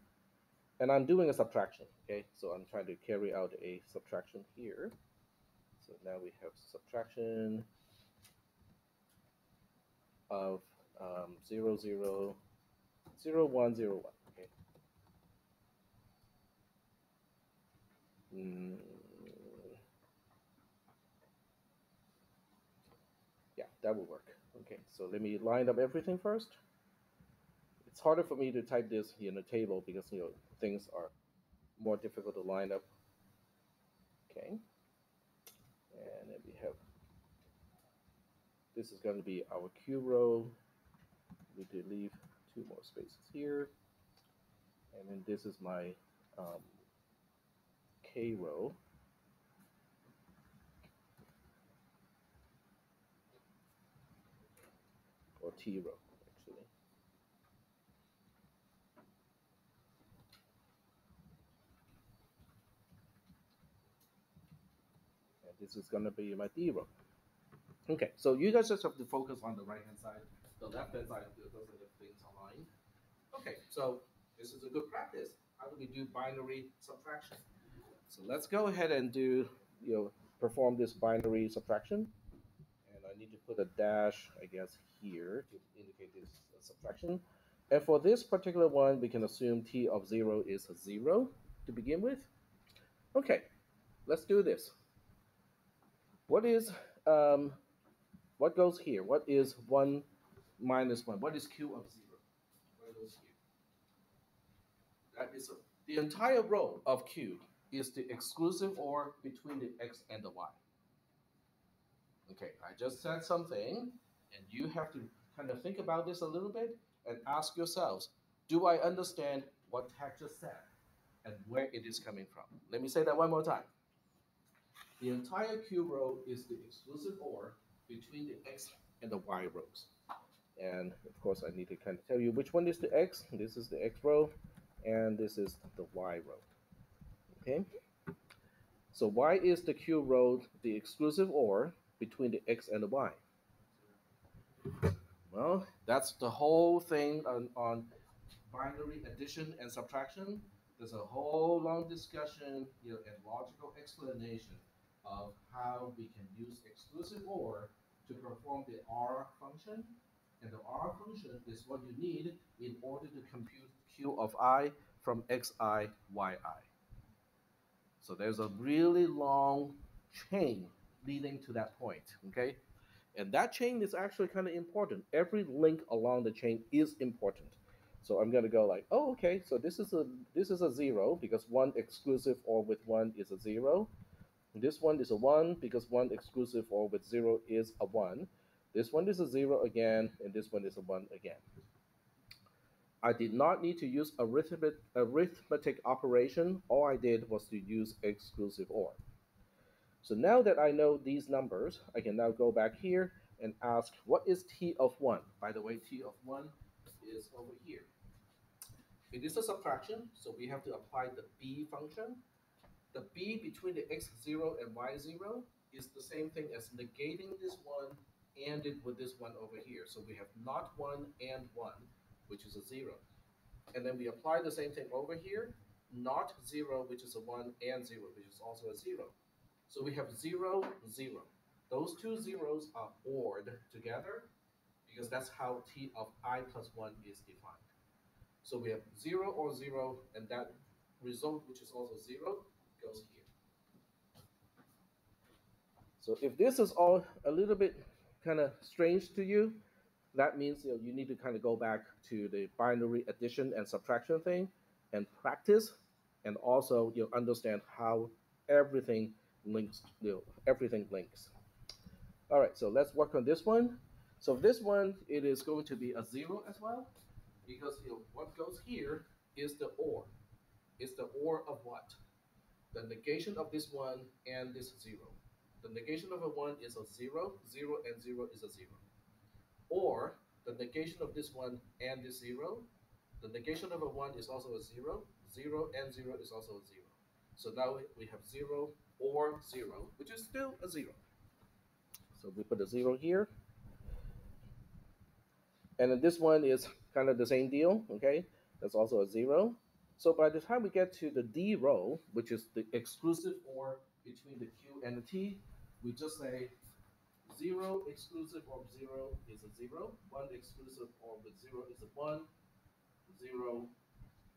and I'm doing a subtraction. Okay, so I'm trying to carry out a subtraction here. So now we have subtraction of um, 0, 0, 0, 1, 0, 1. Okay. Mm. Yeah, that will work. Okay, so let me line up everything first. it's harder for me to type this in a table because you know things are more difficult to line up. Okay, and then we have this is going to be our Q row. We did leave two more spaces here, and then this is my um, K row. Or T row, actually. And this is going to be my D row. Okay, so you guys just have to focus on the right hand side. The left hand side doesn't have things aligned. Okay, so this is a good practice. How do we do binary subtraction? So let's go ahead and do, you know, perform this binary subtraction. And I need to put a dash, I guess, here to indicate this subtraction. And for this particular one, we can assume t of 0 is a 0 to begin with. Okay, let's do this. What is, um, what goes here? What is 1 minus 1? What is q of 0? What goes here? That is a, the entire row of q is the exclusive OR between the x and the y. Okay, I just said something, and you have to kind of think about this a little bit and ask yourselves, do I understand what Tak just said and where it is coming from? Let me say that one more time. The entire Q row is the exclusive OR between the X and the Y rows. And of course, I need to kind of tell you which one is the X. This is the X row, and this is the Y row. Okay? So why is the Q row the exclusive OR between the X and the Y? Well, that's the whole thing on, on binary addition and subtraction. There's a whole long discussion you know, and logical explanation of how we can use exclusive OR to perform the R function. And the R function is what you need in order to compute Q of i from xi, yi. So there's a really long chain leading to that point, okay? And that chain is actually kind of important. Every link along the chain is important. So I'm going to go like, oh, okay, so this is a this is a zero because one exclusive or with one is a zero. This one is a one because one exclusive or with zero is a one. This one is a zero again, and this one is a one again. I did not need to use arithmetic, arithmetic operation. All I did was to use exclusive OR. So now that I know these numbers, I can now go back here and ask, what is t of 1? By the way, t of 1 is over here. It is a subtraction, so we have to apply the b function. The b between the x0 and y0 is the same thing as negating this one and it with this one over here. So we have not 1 and 1, which is a 0. And then we apply the same thing over here, not 0, which is a 1, and 0, which is also a 0. So we have 0, 0. Those two zeros are ORed together because that's how t of i plus 1 is defined. So we have 0 or 0, and that result, which is also 0, goes here. So if this is all a little bit kind of strange to you, that means you, know, you need to kind of go back to the binary addition and subtraction thing and practice and also you know, understand how everything links, you know, everything links. All right, so let's work on this one. So this one, it is going to be a zero as well, because you know, what goes here is the OR. It's the OR of what? The negation of this one and this zero. The negation of a one is a zero, zero and zero is a zero. Or the negation of this one and this zero, the negation of a one is also a zero, zero and zero is also a zero. So now we have zero or zero, which is still a zero. So we put a zero here. And then this one is kind of the same deal, okay? That's also a zero. So by the time we get to the D row, which is the exclusive OR between the Q and the T, we just say zero exclusive of zero is a zero, one exclusive or with zero is a one, zero,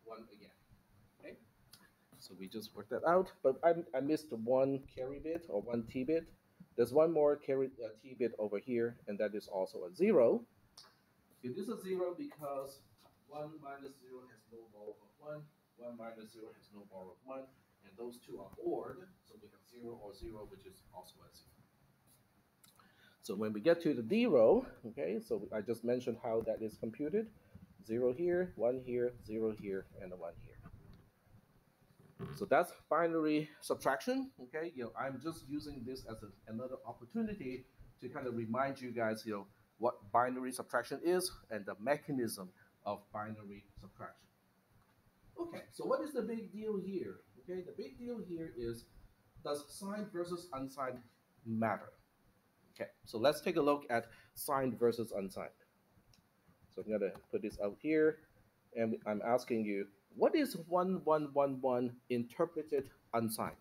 one again. Okay? So we just worked that out, but I, I missed one carry bit or one T bit. There's one more carry uh, T bit over here, and that is also a zero. It is a zero because 1 minus 0 has no borrow of 1, 1 minus 0 has no borrow of 1, and those two are ORed, so we have 0 or 0, which is also a 0. So when we get to the D row, okay, so I just mentioned how that is computed. 0 here, 1 here, 0 here, and a 1 here. So that's binary subtraction, okay? You know, I'm just using this as a, another opportunity to kind of remind you guys, you know, what binary subtraction is and the mechanism of binary subtraction. Okay, so what is the big deal here? Okay, the big deal here is does signed versus unsigned matter? Okay, so let's take a look at signed versus unsigned. So I'm gonna put this out here, and I'm asking you, what is 1111 interpreted unsigned?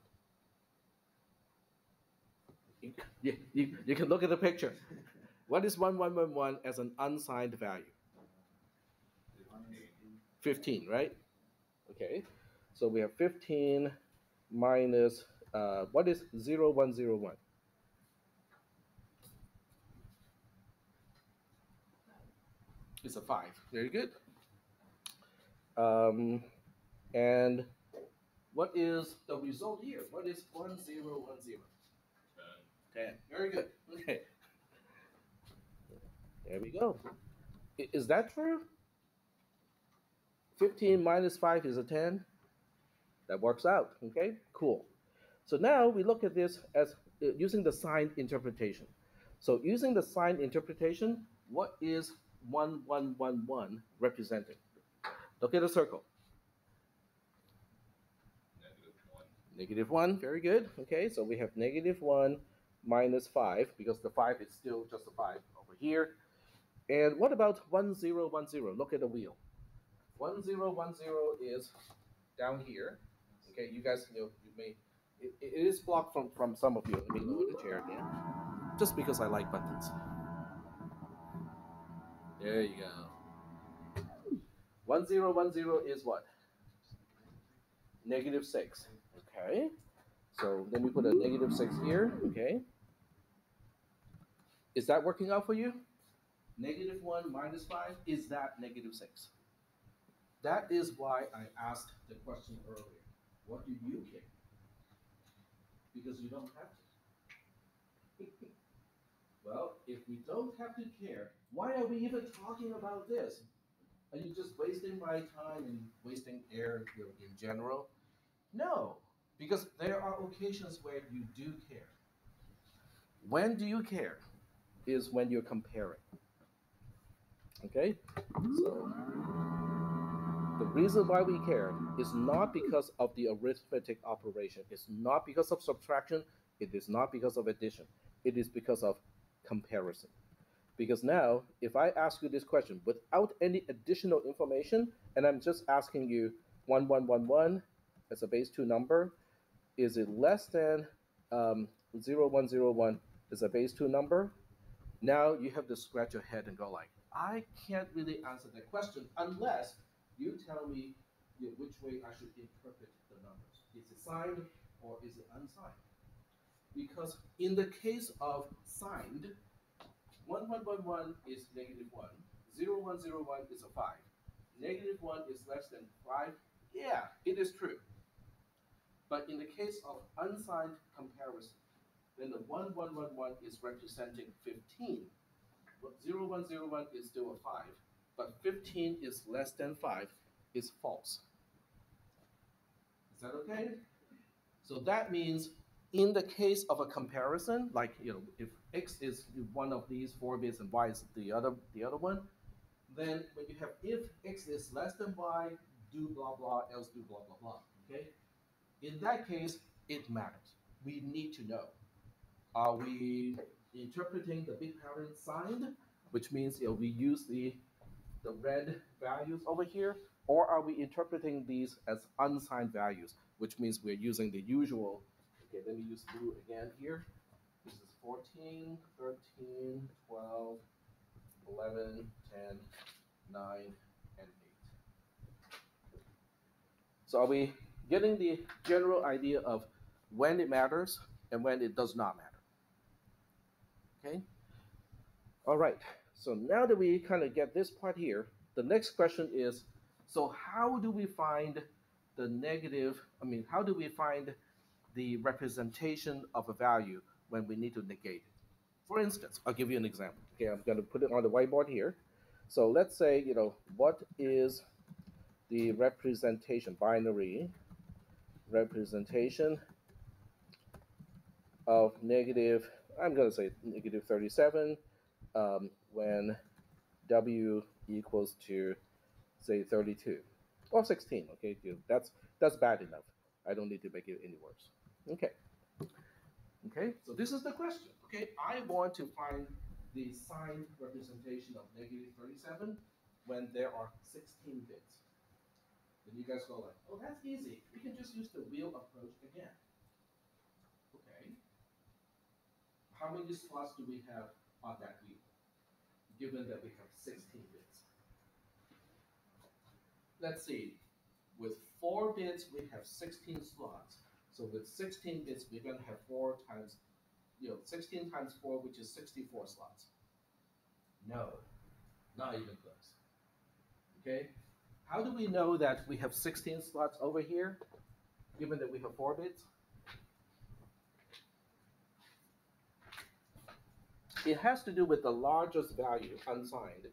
You, you, you can look at the picture. What is 1111 as an unsigned value? 15, right? Okay, so we have 15 minus, uh, what is 0101? It's a 5. Very good. Um, and what is the result here? What is 1010? 10. Very good. Okay. There we go. Is that true? 15 minus 5 is a 10. That works out. Okay, cool. So now we look at this as uh, using the signed interpretation. So using the signed interpretation, what is 1111 representing? Look at the circle. Negative 1. 1, very good. Okay, so we have negative 1 minus 5 because the 5 is still just a 5 over here. And what about 1010? Look at the wheel. 1010 is down here. Okay, you guys, you, know, you may, it, it is blocked from, from some of you. Let me lower the chair again. Just because I like buttons. There you go. 1010 is what? Negative 6. Okay. So then we put a negative 6 here. Okay. Is that working out for you? Negative 1 minus 5, is that negative 6? That is why I asked the question earlier. What do you care? Because you don't have to. well, if we don't have to care, why are we even talking about this? Are you just wasting my time and wasting air in general? No, because there are occasions where you do care. When do you care? Is when you're comparing. Okay? So, the reason why we care is not because of the arithmetic operation, it's not because of subtraction, it is not because of addition, it is because of comparison. Because now, if I ask you this question without any additional information, and I'm just asking you 1111 as a base 2 number, is it less than um, 0101 as a base 2 number? Now you have to scratch your head and go like, I can't really answer that question unless you tell me you know, which way I should interpret the numbers. Is it signed or is it unsigned? Because in the case of signed, 1111 is negative 1, 0101 is a 5, negative 1 is less than 5. Yeah, it is true. But in the case of unsigned comparison, then the 1111 is representing 15. But 0101 is still a 5, but 15 is less than 5 is false. Is that okay? So that means in the case of a comparison, like you know, if x is one of these four bits and y is the other the other one, then when you have if x is less than y, do blah blah, else do blah blah blah. Okay? In that case, it matters. We need to know. Are we interpreting the bit pattern signed, which means you know, we use the the red values over here, or are we interpreting these as unsigned values, which means we're using the usual Okay, let me use blue again here. This is 14, 13, 12, 11, 10, 9, and 8. So are we getting the general idea of when it matters and when it does not matter? Okay? All right, so now that we kind of get this part here, the next question is, so how do we find the negative, I mean, how do we find the representation of a value when we need to negate it? For instance, I'll give you an example. Okay, I'm going to put it on the whiteboard here. So let's say, you know, what is the representation, binary representation of negative, I'm going to say negative 37 um, when w equals to, say, 32 or 16. Okay, that's that's bad enough. I don't need to make it any worse. Okay. Okay, so this is the question. Okay, I want to find the signed representation of negative 37 when there are 16 bits. Then you guys go like, oh, that's easy. We can just use the wheel approach again. Okay. How many slots do we have on that wheel? Given that we have 16 bits. Let's see. With 4 bits, we have 16 slots. So with 16 bits, we're going to have 4 times, you know, 16 times 4, which is 64 slots. No, not even close. Okay? How do we know that we have 16 slots over here, given that we have 4 bits? It has to do with the largest value unsigned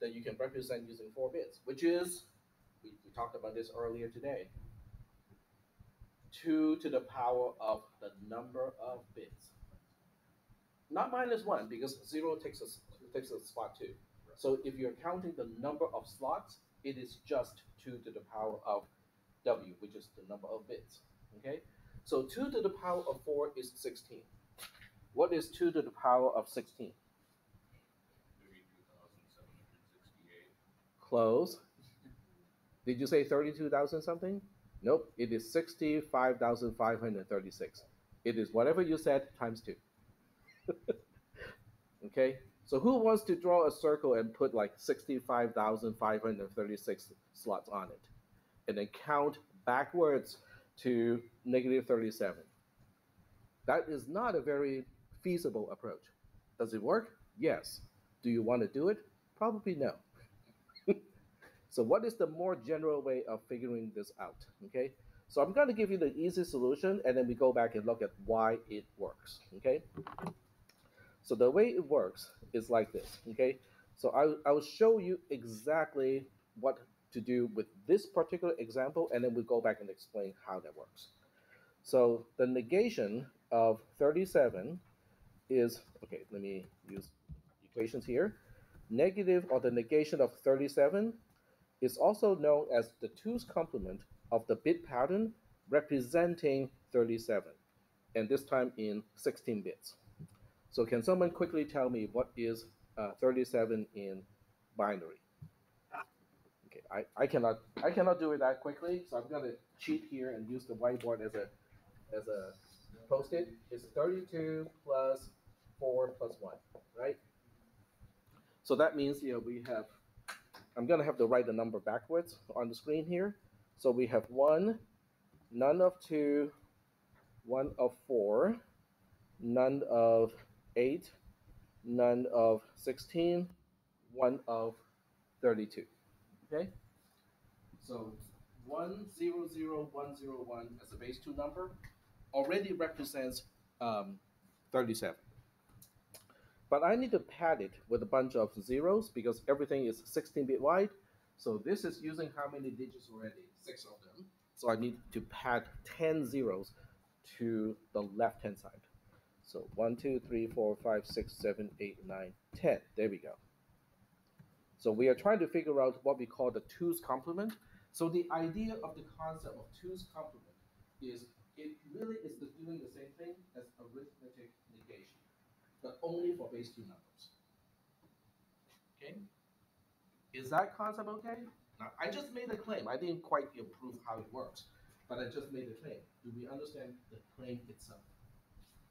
that you can represent using 4 bits, which is, we, we talked about this earlier today, 2 to the power of the number of bits. Not minus 1, because 0 takes a, takes a spot 2. So if you're counting the number of slots, it is just 2 to the power of w, which is the number of bits. Okay? So 2 to the power of 4 is 16. What is 2 to the power of 16? Close. Did you say 32,000 something? Nope, it is 65,536. It is whatever you said times 2. okay? So who wants to draw a circle and put like 65,536 slots on it? And then count backwards to negative 37. That is not a very feasible approach. Does it work? Yes. Do you want to do it? Probably no. so what is the more general way of figuring this out? Okay. So I'm going to give you the easy solution, and then we go back and look at why it works. Okay. So the way it works is like this, okay? So I, I will show you exactly what to do with this particular example, and then we'll go back and explain how that works. So the negation of 37 is, okay, let me use equations here. Negative or the negation of 37 is also known as the 2's complement of the bit pattern representing 37, and this time in 16 bits. So can someone quickly tell me what is uh, 37 in binary? Okay, I, I cannot I cannot do it that quickly, so I'm gonna cheat here and use the whiteboard as a as a post-it. It's 32 plus 4 plus 1, right? So that means you know we have I'm gonna have to write the number backwards on the screen here. So we have one, none of two, one of four, none of 8, none of 16, 1 of 32. Okay? So 100101 as a base 2 number already represents um, 37. But I need to pad it with a bunch of zeros because everything is 16-bit wide. So this is using how many digits already? Six of them. So I need to pad 10 zeros to the left-hand side. So 1, 2, 3, 4, 5, 6, 7, 8, 9, 10. There we go. So we are trying to figure out what we call the 2's complement. So the idea of the concept of 2's complement is it really is the, doing the same thing as arithmetic negation, but only for base 2 numbers. Okay? Is that concept okay? Now, I just made a claim. I didn't quite prove how it works, but I just made a claim. Do we understand the claim itself?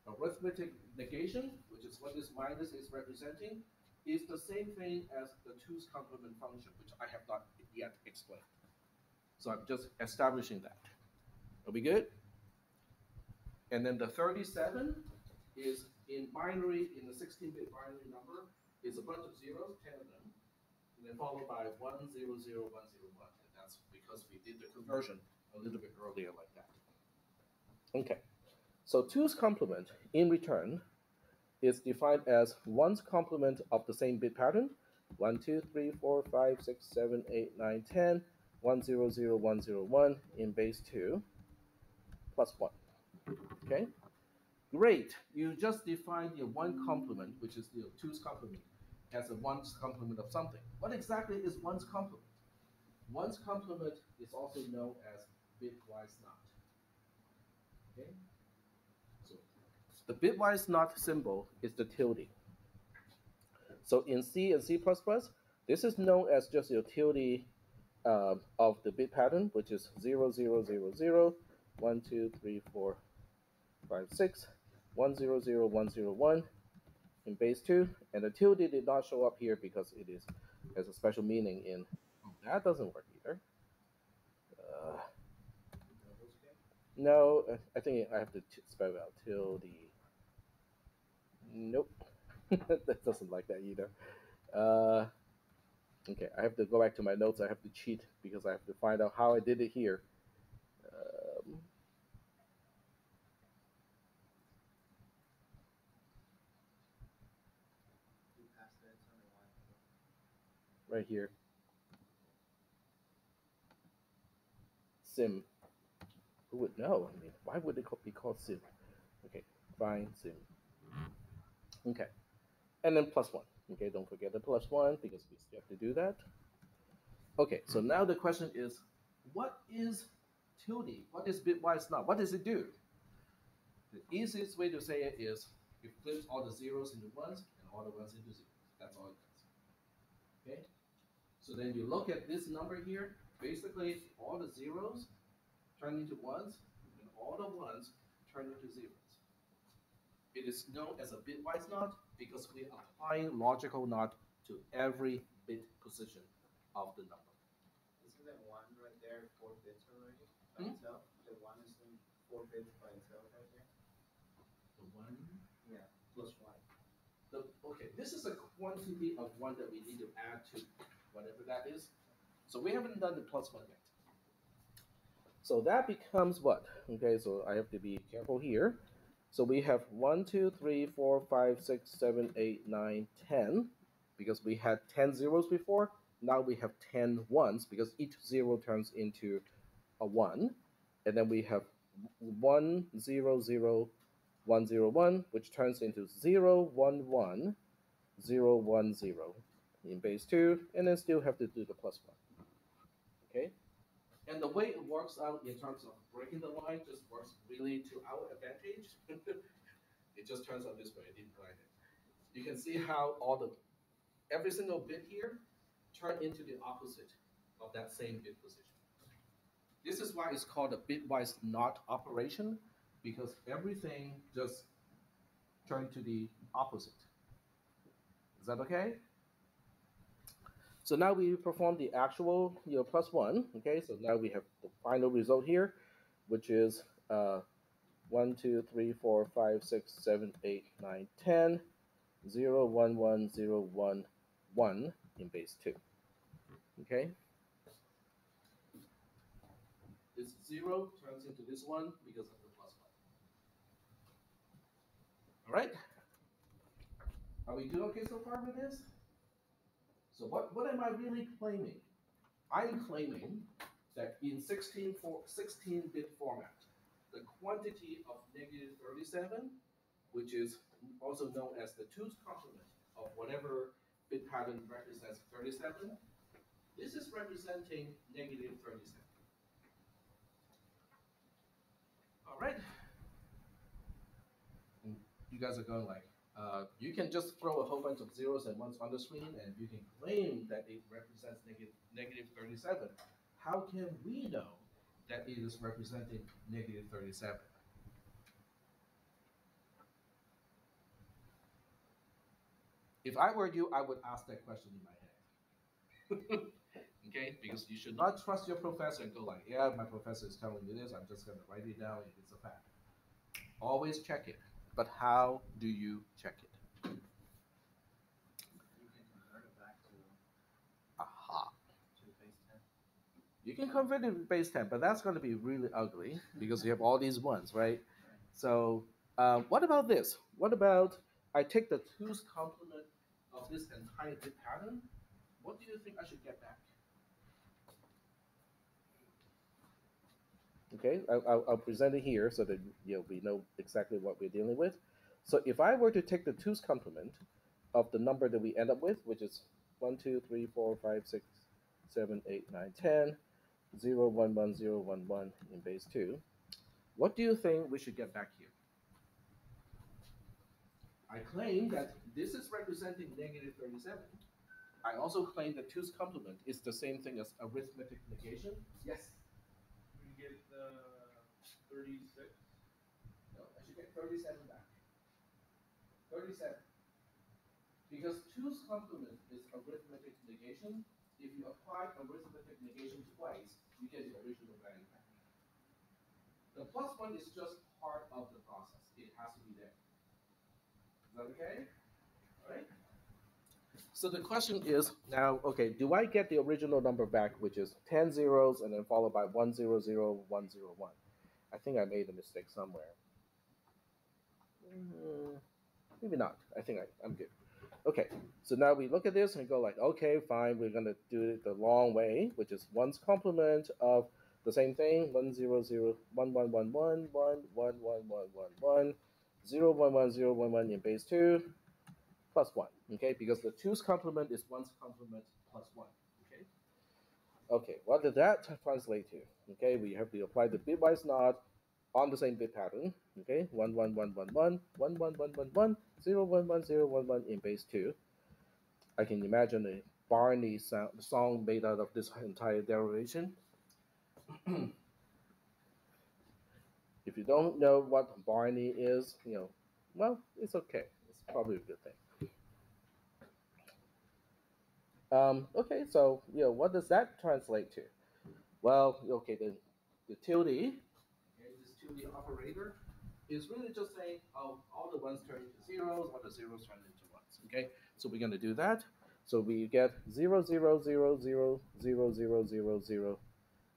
Arithmetic negation, which is what this minus is representing, is the same thing as the two's complement function, which I have not yet explained. So I'm just establishing that. Are we good? And then the 37 is in binary, in the 16-bit binary number, is a bunch of zeros, 10 of them. and then followed by one zero zero one zero one. And that's because we did the conversion a little bit earlier like that. Okay, so two's complement in return is defined as one's complement of the same bit pattern. 1, 2, 3, 4, 5, 6, 7, 8, 9, 10, 1, 0, 0, 1, 0, 1 in base 2 plus 1. Okay? Great. You just defined your one complement, which is your two's complement, as a one's complement of something. What exactly is one's complement? One's complement is also known as bitwise not. Okay? So the bitwise not symbol is the tilde. So in C and C++, this is known as just your tilde uh, of the bit pattern, which is 0, 0, 0, 0, 1, 2, 3, 4, 5, 6, 1, 0, 0, 1, 0, 1 in base 2. And the tilde did not show up here because it is has a special meaning in. That doesn't work either. Uh, no, I think I have to spell out tilde. Nope. that doesn't like that either. Uh, okay, I have to go back to my notes. I have to cheat because I have to find out how I did it here. Um, You passed that, tell me why. Right here. Sim. Who would know? I mean, why would it be called sim? Okay, fine, sim. Okay, and then plus one. Okay, don't forget the plus one because we still have to do that. Okay, so now the question is, what is tilde? What is bitwise not? What does it do? The easiest way to say it is it flips all the zeros into ones and all the ones into zeros. That's all it does. Okay? So then you look at this number here, basically all the zeros turn into ones, and all the ones turn into zeros. It is known as a bitwise not because we are applying logical not to every bit position of the number. Isn't that one right there four bits already by Hmm? itself? The one is in four bits by itself right there? The one, Yeah, plus one. the, okay, this is a quantity of one that we need to add to whatever that is. So we haven't done the plus one yet. So that becomes what? Okay, so I have to be careful here. So we have 1, 2, 3, 4, 5, 6, 7, 8, 9, 10. Because we had 10 zeros before, now we have 10 ones because each zero turns into a 1. And then we have 1, 0, 0, 1, 0, 1, which turns into 0, 1, 1, 0, 1, 0 in base 2. And then still have to do the plus 1. Okay? And the way it works out in terms of breaking the line just works really to our advantage. it just turns out this way. I didn't write it. You can see how all the every single bit here turn into the opposite of that same bit position. This is why it's called a bitwise NOT operation because everything just turned to the opposite. Is that okay? So now we perform the actual you know, plus one. Okay, so now we have the final result here, which is uh, 1, 2, 3, 4, 5, 6, 7, 8, 9, 10, 0, 1, 1, 0, 1, 1 in base 2. Okay? This 0 turns into this one because of the plus 1. All right? Are we doing okay so far with this? So what, what am I really claiming? I'm claiming that in 16 for 16-bit format, the quantity of negative 37, which is also known as the two's complement of whatever bit pattern represents 37, this is representing negative 37. All right. You guys are going like, uh, you can just throw a whole bunch of zeros and ones on the screen and you can claim that it represents negative, negative 37. How can we know that it is representing negative 37? If I were you, I would ask that question in my head. okay, because you should not trust your professor and go like, yeah, my professor is telling me this, I'm just gonna write it down it's a fact. Always check it but how do you check it? Aha. You can convert it to base 10, but that's going to be really ugly because you have all these ones, right? So uh, what about this? What about I take the 2's complement of this entire bit pattern? What do you think I should get back? Okay, I, I'll, I'll present it here so that you know, we know exactly what we're dealing with. So if I were to take the two's complement of the number that we end up with, which is 1, 2, 3, 4, 5, 6, 7, 8, 9, 10, 0, 1, 1, 0, 1, 1 in base 2, what do you think we should get back here? I claim that this is representing negative 37. I also claim that 2's complement is the same thing as arithmetic negation. Yes? We get the thirty-six. No, I should get 37 back. 37. Because 2's complement is arithmetic negation. If you apply arithmetic negation twice, you get the original value back. The plus one is just part of the process. It has to be there. Is that okay? All right. So the question is now, okay, do I get the original number back, which is 10 zeros and then followed by 100, 101? I think I made a mistake somewhere. Uh, maybe not. I think I, am good. Okay, so now we look at this and go like, okay, fine, we're going to do it the long way, which is one's complement of the same thing, 1, 0, 0, 1, 1, 1, 1, 1, 1, 1, 1, 1, 1, 0, 1, 1, 0, 1, 1 in base 2, plus 1, okay? Because the 2's complement is 1's complement plus 1. Okay, what did that translate to? Okay, we have to apply the bitwise not on the same bit pattern. Okay, 1, 1, 1, 1, 1, 1, 1, 1, 1, 1, 0, 1, 1, 0, 1, 1 in base 2. I can imagine a Barney sound, song made out of this entire derivation. if you don't know what Barney is, you know, well, it's okay. It's probably a good thing. Um, okay, so you know, what does that translate to? Well, okay, the, the tilde, okay, this tilde operator is really just saying, oh, all the ones turn into zeros, all the zeros turn into ones, okay? So we're going to do that. So we get 0, 0, 0, 0, 0, 0, 0, 0.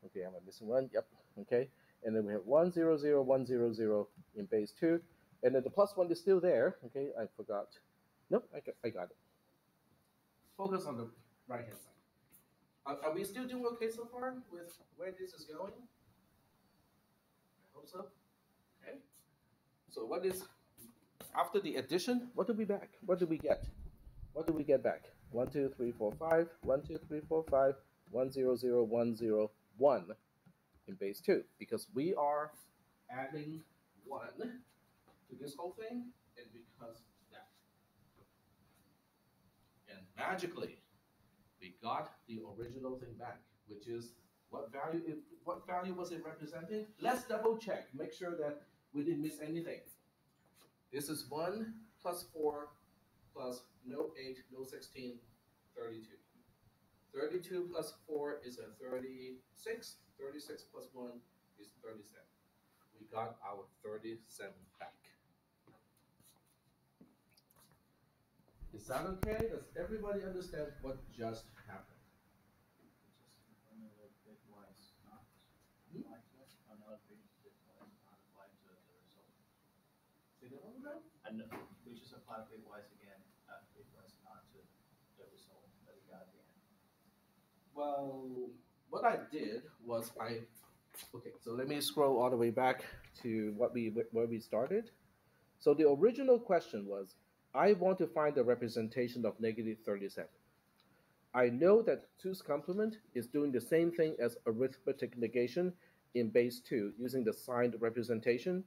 Okay, am I missing one? Yep, okay. And then we have 1, 0, 0, 1, 0, 0 in base 2. And then the plus 1 is still there, okay? I forgot. Nope, I got, I got it. Focus on the right hand side. Are, are we still doing okay so far with where this is going? I hope so. Okay. So what is after the addition? What do we back? What do we get? What do we get back? One, two, three, four, five. One, two, three, four, five. One, zero, zero, one, zero, one in base two because we are adding one to this whole thing and because that. And magically, we got the original thing back, which is what value it, what value was it representing? Let's double check, make sure that we didn't miss anything. This is 1 plus 4 plus no 8, no 16, 32. 32 plus 4 is a 36. 36 plus 1 is 37. We got our 37 back. Is that okay? Does everybody understand what just happened? And we just apply bitwise again, uh, not to the result that we got at the end. Well, what I did was I, okay, so let me scroll all the way back to what we where we started. So the original question was, I want to find the representation of negative 37. I know that 2's complement is doing the same thing as arithmetic negation in base 2 using the signed representation.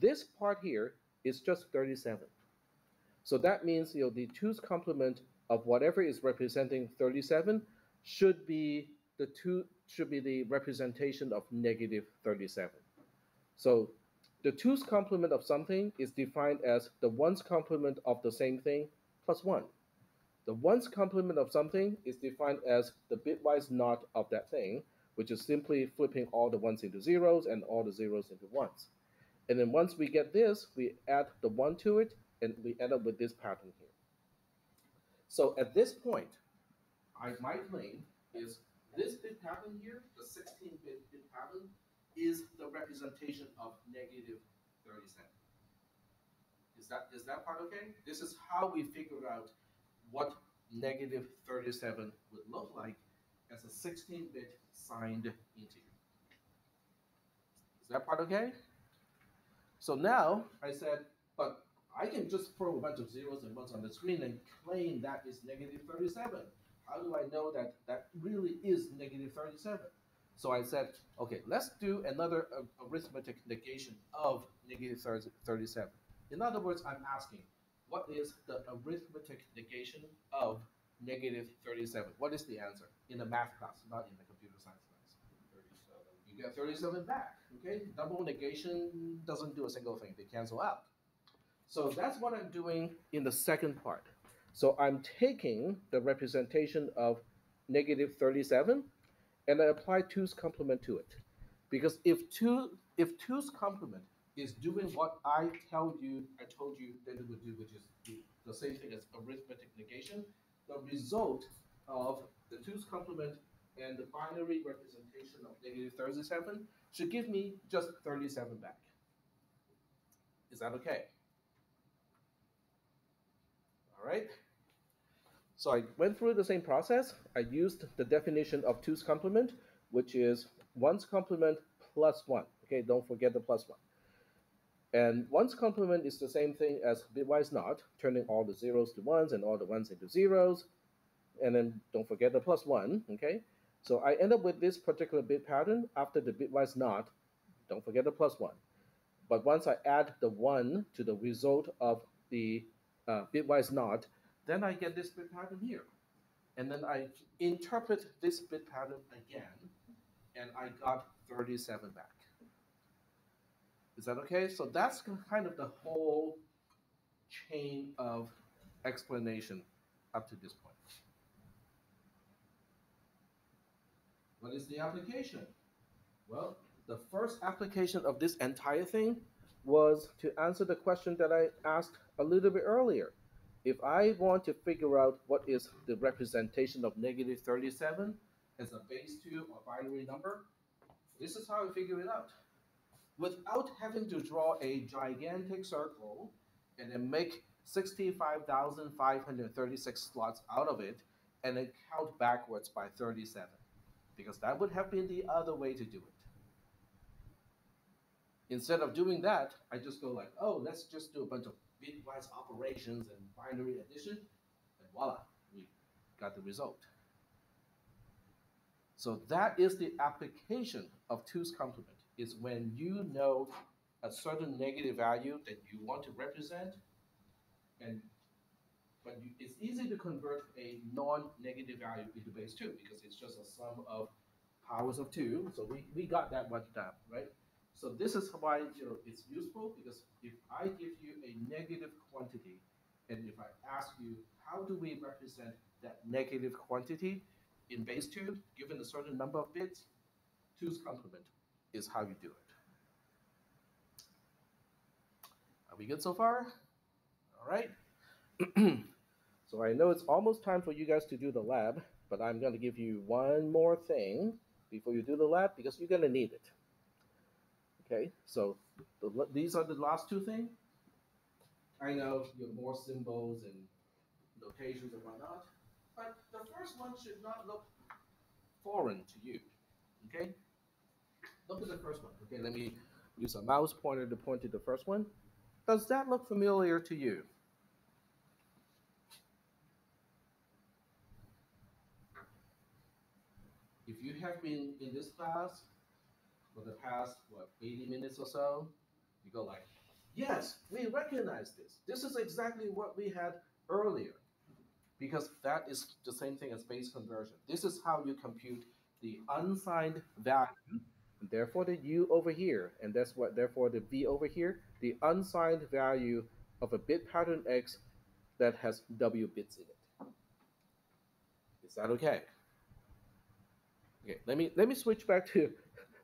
This part here is just 37. So that means you know the 2's complement of whatever is representing 37 should be the two should be the representation of negative 37. So the 2's complement of something is defined as the 1's complement of the same thing plus 1. The 1's complement of something is defined as the bitwise NOT of that thing, which is simply flipping all the ones into zeros and all the zeros into ones. And then once we get this, we add the 1 to it, and we end up with this pattern here. So at this point, I, my claim is this bit pattern here, the 16-bit bit pattern, is the representation of negative 37. Is that is that part okay? This is how we figure out what negative 37 would look like as a 16-bit signed integer. Is that part okay? So now I said, but I can just throw a bunch of zeros and ones on the screen and claim that is negative 37. How do I know that that really is negative 37? So I said, okay, let's do another arithmetic negation of negative 37. In other words, I'm asking, what is the arithmetic negation of negative 37? What is the answer? In the math class, not in the computer science class. 37. You get 37 back, okay? Double negation doesn't do a single thing. They cancel out. So that's what I'm doing in the second part. So I'm taking the representation of negative 37 and I apply 2's complement to it. Because if 2 if 2's complement is doing what I tell you, I told you that it would do, which is the same thing as arithmetic negation, the result of the 2's complement and the binary representation of negative 37 should give me just 37 back. Is that okay? All right. So I went through the same process. I used the definition of two's complement, which is 1's complement plus 1. Okay, don't forget the plus 1. And 1's complement is the same thing as bitwise not, turning all the zeros to ones and all the ones into zeros. And then don't forget the plus 1, okay? So I end up with this particular bit pattern after the bitwise not, don't forget the plus 1. But once I add the 1 to the result of the uh, bitwise not, then I get this bit pattern here. And then I interpret this bit pattern again, and I got 37 back. Is that okay? So that's kind of the whole chain of explanation up to this point. What is the application? Well, the first application of this entire thing was to answer the question that I asked a little bit earlier. If I want to figure out what is the representation of negative 37 as a base 2 or binary number, this is how I figure it out. Without having to draw a gigantic circle and then make 65,536 slots out of it and then count backwards by 37. Because that would have been the other way to do it. Instead of doing that, I just go like, oh, let's just do a bunch of bitwise operations and binary addition, and voila, we got the result. So that is the application of two's complement, is when you know a certain negative value that you want to represent, and but you, it's easy to convert a non-negative value into base 2 because it's just a sum of powers of 2. So we, we got that much down, right? So this is why it's useful because if I give you a negative quantity, and if I ask you how do we represent that negative quantity in base two, given a certain number of bits, 2's complement is how you do it. Are we good so far? All right. so I know it's almost time for you guys to do the lab, but I'm going to give you one more thing before you do the lab because you're going to need it. Okay, so the, these are the last two things. I know you have more symbols and notations and whatnot, but the first one should not look foreign to you. Okay, look at the first one. Okay, let me use a mouse pointer to point to the first one. Does that look familiar to you? If you have been in this class for the past, what, 80 minutes or so, you go like, yes, we recognize this. This is exactly what we had earlier. Because that is the same thing as base conversion. This is how you compute the unsigned value, and therefore the u over here, and that's what, therefore the v over here, the unsigned value of a bit pattern x that has w bits in it. Is that okay? Okay, let me let me switch back to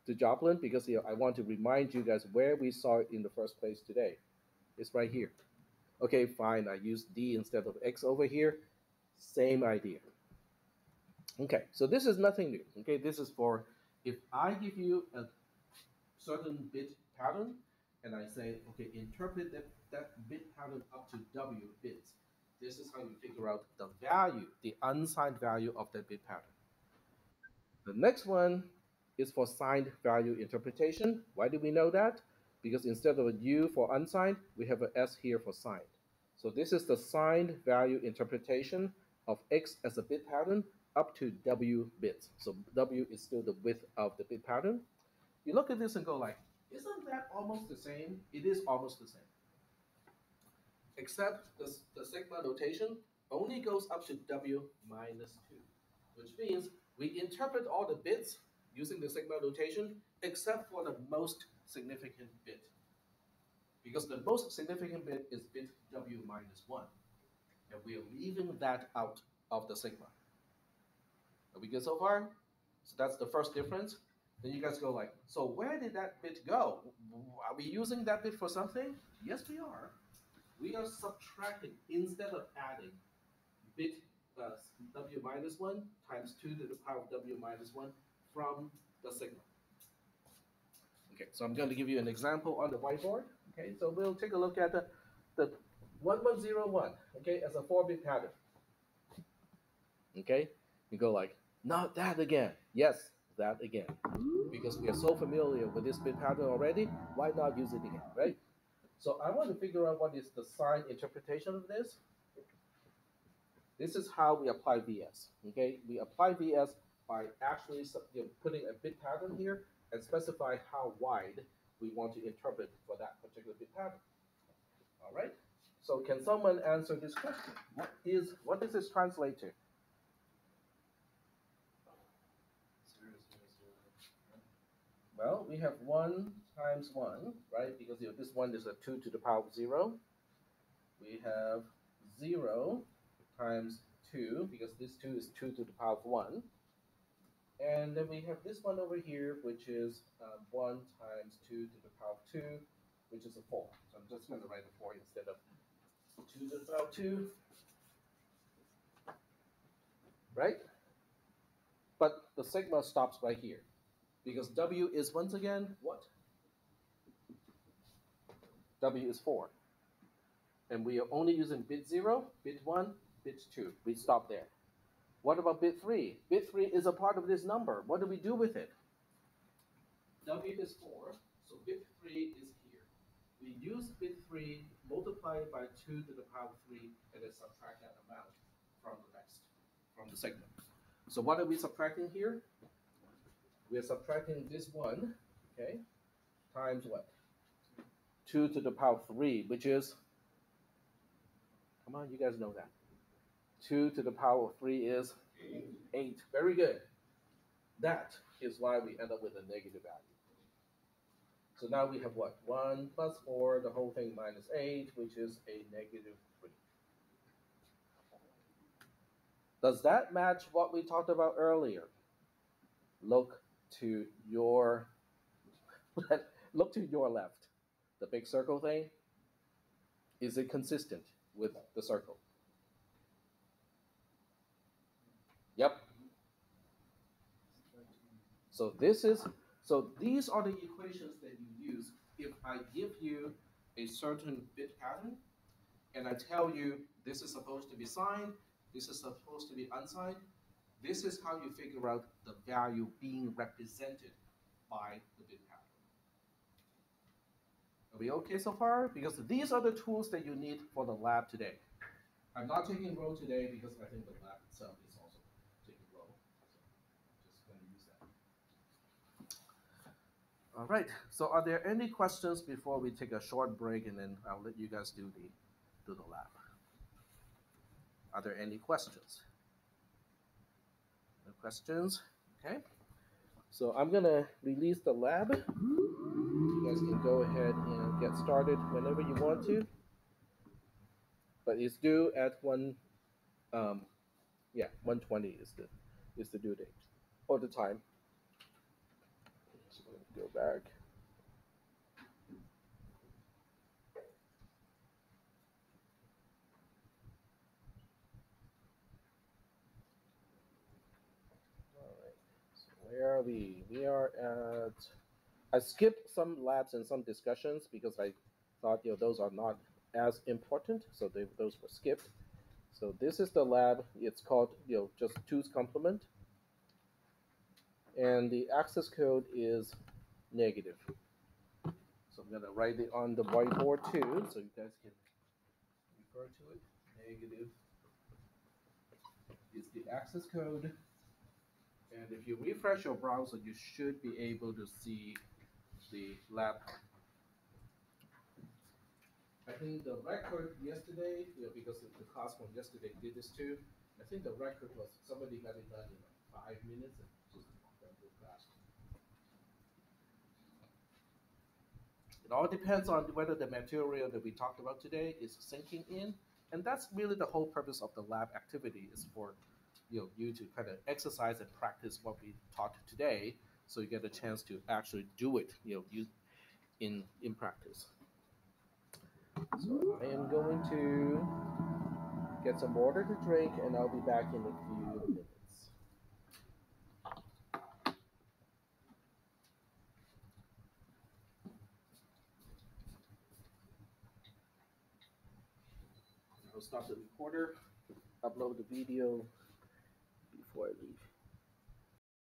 to Joplin because you know, I want to remind you guys where we saw it in the first place today. It's right here. Okay, fine. I use D instead of X over here. Same idea. Okay, so this is nothing new. Okay, this is for if I give you a certain bit pattern and I say, okay, interpret that, that bit pattern up to W bits. This is how you figure out the value, the unsigned value of that bit pattern. The next one is for signed value interpretation. Why do we know that? Because instead of a U for unsigned, we have an S here for signed. So this is the signed value interpretation of X as a bit pattern up to W bits. So W is still the width of the bit pattern. You look at this and go like, isn't that almost the same? It is almost the same. Except the, the sigma notation only goes up to W minus 2, which means we interpret all the bits using the sigma notation except for the most significant bit. Because the most significant bit is bit W minus 1. And we are leaving that out of the sigma. Are we good so far? So that's the first difference. Then you guys go like, so where did that bit go? Are we using that bit for something? Yes, we are. We are subtracting instead of adding bit uh, w minus 1 times 2 to the power of w minus 1 from the signal. Okay, so I'm going to give you an example on the whiteboard. Okay, so we'll take a look at the, the 1101, okay, as a 4-bit pattern. Okay, you go like, not that again. Yes, that again. Because we are so familiar with this bit pattern already, why not use it again, right? So I want to figure out what is the sign interpretation of this. This is how we apply VS. Okay, we apply VS by actually you know, putting a bit pattern here and specify how wide we want to interpret for that particular bit pattern. All right. So can someone answer this question? What is what does this translate to? Well, we have 1 times 1, right? Because you know, this 1 is a 2 to the power of 0. We have 0 times 2, because this 2 is 2 to the power of 1. And then we have this one over here, which is uh, 1 times 2 to the power of 2, which is a 4. So I'm just going to write a 4 instead of 2 to the power of 2. Right? But the sigma stops right here. Because W is once again what? W is 4. And we are only using bit 0, bit 1, bit 2. We stop there. What about bit 3? Bit 3 is a part of this number. What do we do with it? W is 4, so bit 3 is here. We use bit 3, multiply it by 2 to the power of 3, and then subtract that amount from the next, from the segment. So what are we subtracting here? we are subtracting this one, okay, times what? 2 to the power 3, which is, come on, you guys know that. 2 to the power of 3 is 8. Very good. That is why we end up with a negative value. So now we have what? 1 plus 4, the whole thing minus 8, which is a negative 3. Does that match what we talked about earlier? Look to your look to your left. The big circle thing. Is it consistent with the circle? Yep. So this is so these are the equations that you use if I give you a certain bit pattern and I tell you this is supposed to be signed, this is supposed to be unsigned, this is how you figure out the value being represented by the bit pattern. Are we okay so far? Because these are the tools that you need for the lab today. I'm not taking row today because I think the lab itself is also taking row. So just going to use that. All right. So are there any questions before we take a short break and then I'll let you guys do the do the lab? Are there any questions? No questions? Okay. So I'm to release the lab. You guys can go ahead and get started whenever you want to. But it's due at 1, um, yeah, 120 is the, is the due date or the time. Go back. Where are we? We are at. I skipped some labs and some discussions because I thought you know those are not as important, so they, those were skipped. So this is the lab. It's called you know just two's complement, and the access code is negative. So I'm gonna write it on the whiteboard too, so you guys can refer to it. Negative is the access code. And if you refresh your browser, you should be able to see the lab. I think the record yesterday, you know, because the class from yesterday did this too. I think the record was somebody got it done in five minutes and just went real fast. It all depends on whether the material that we talked about today is sinking in, and that's really the whole purpose of the lab activity is for you know you to kind of exercise and practice what we taught today, so you get a chance to actually do it, you know, in in practice. So I am going to get some water to drink, and I'll be back in a few minutes. Stop the recorder, upload the video before I leave.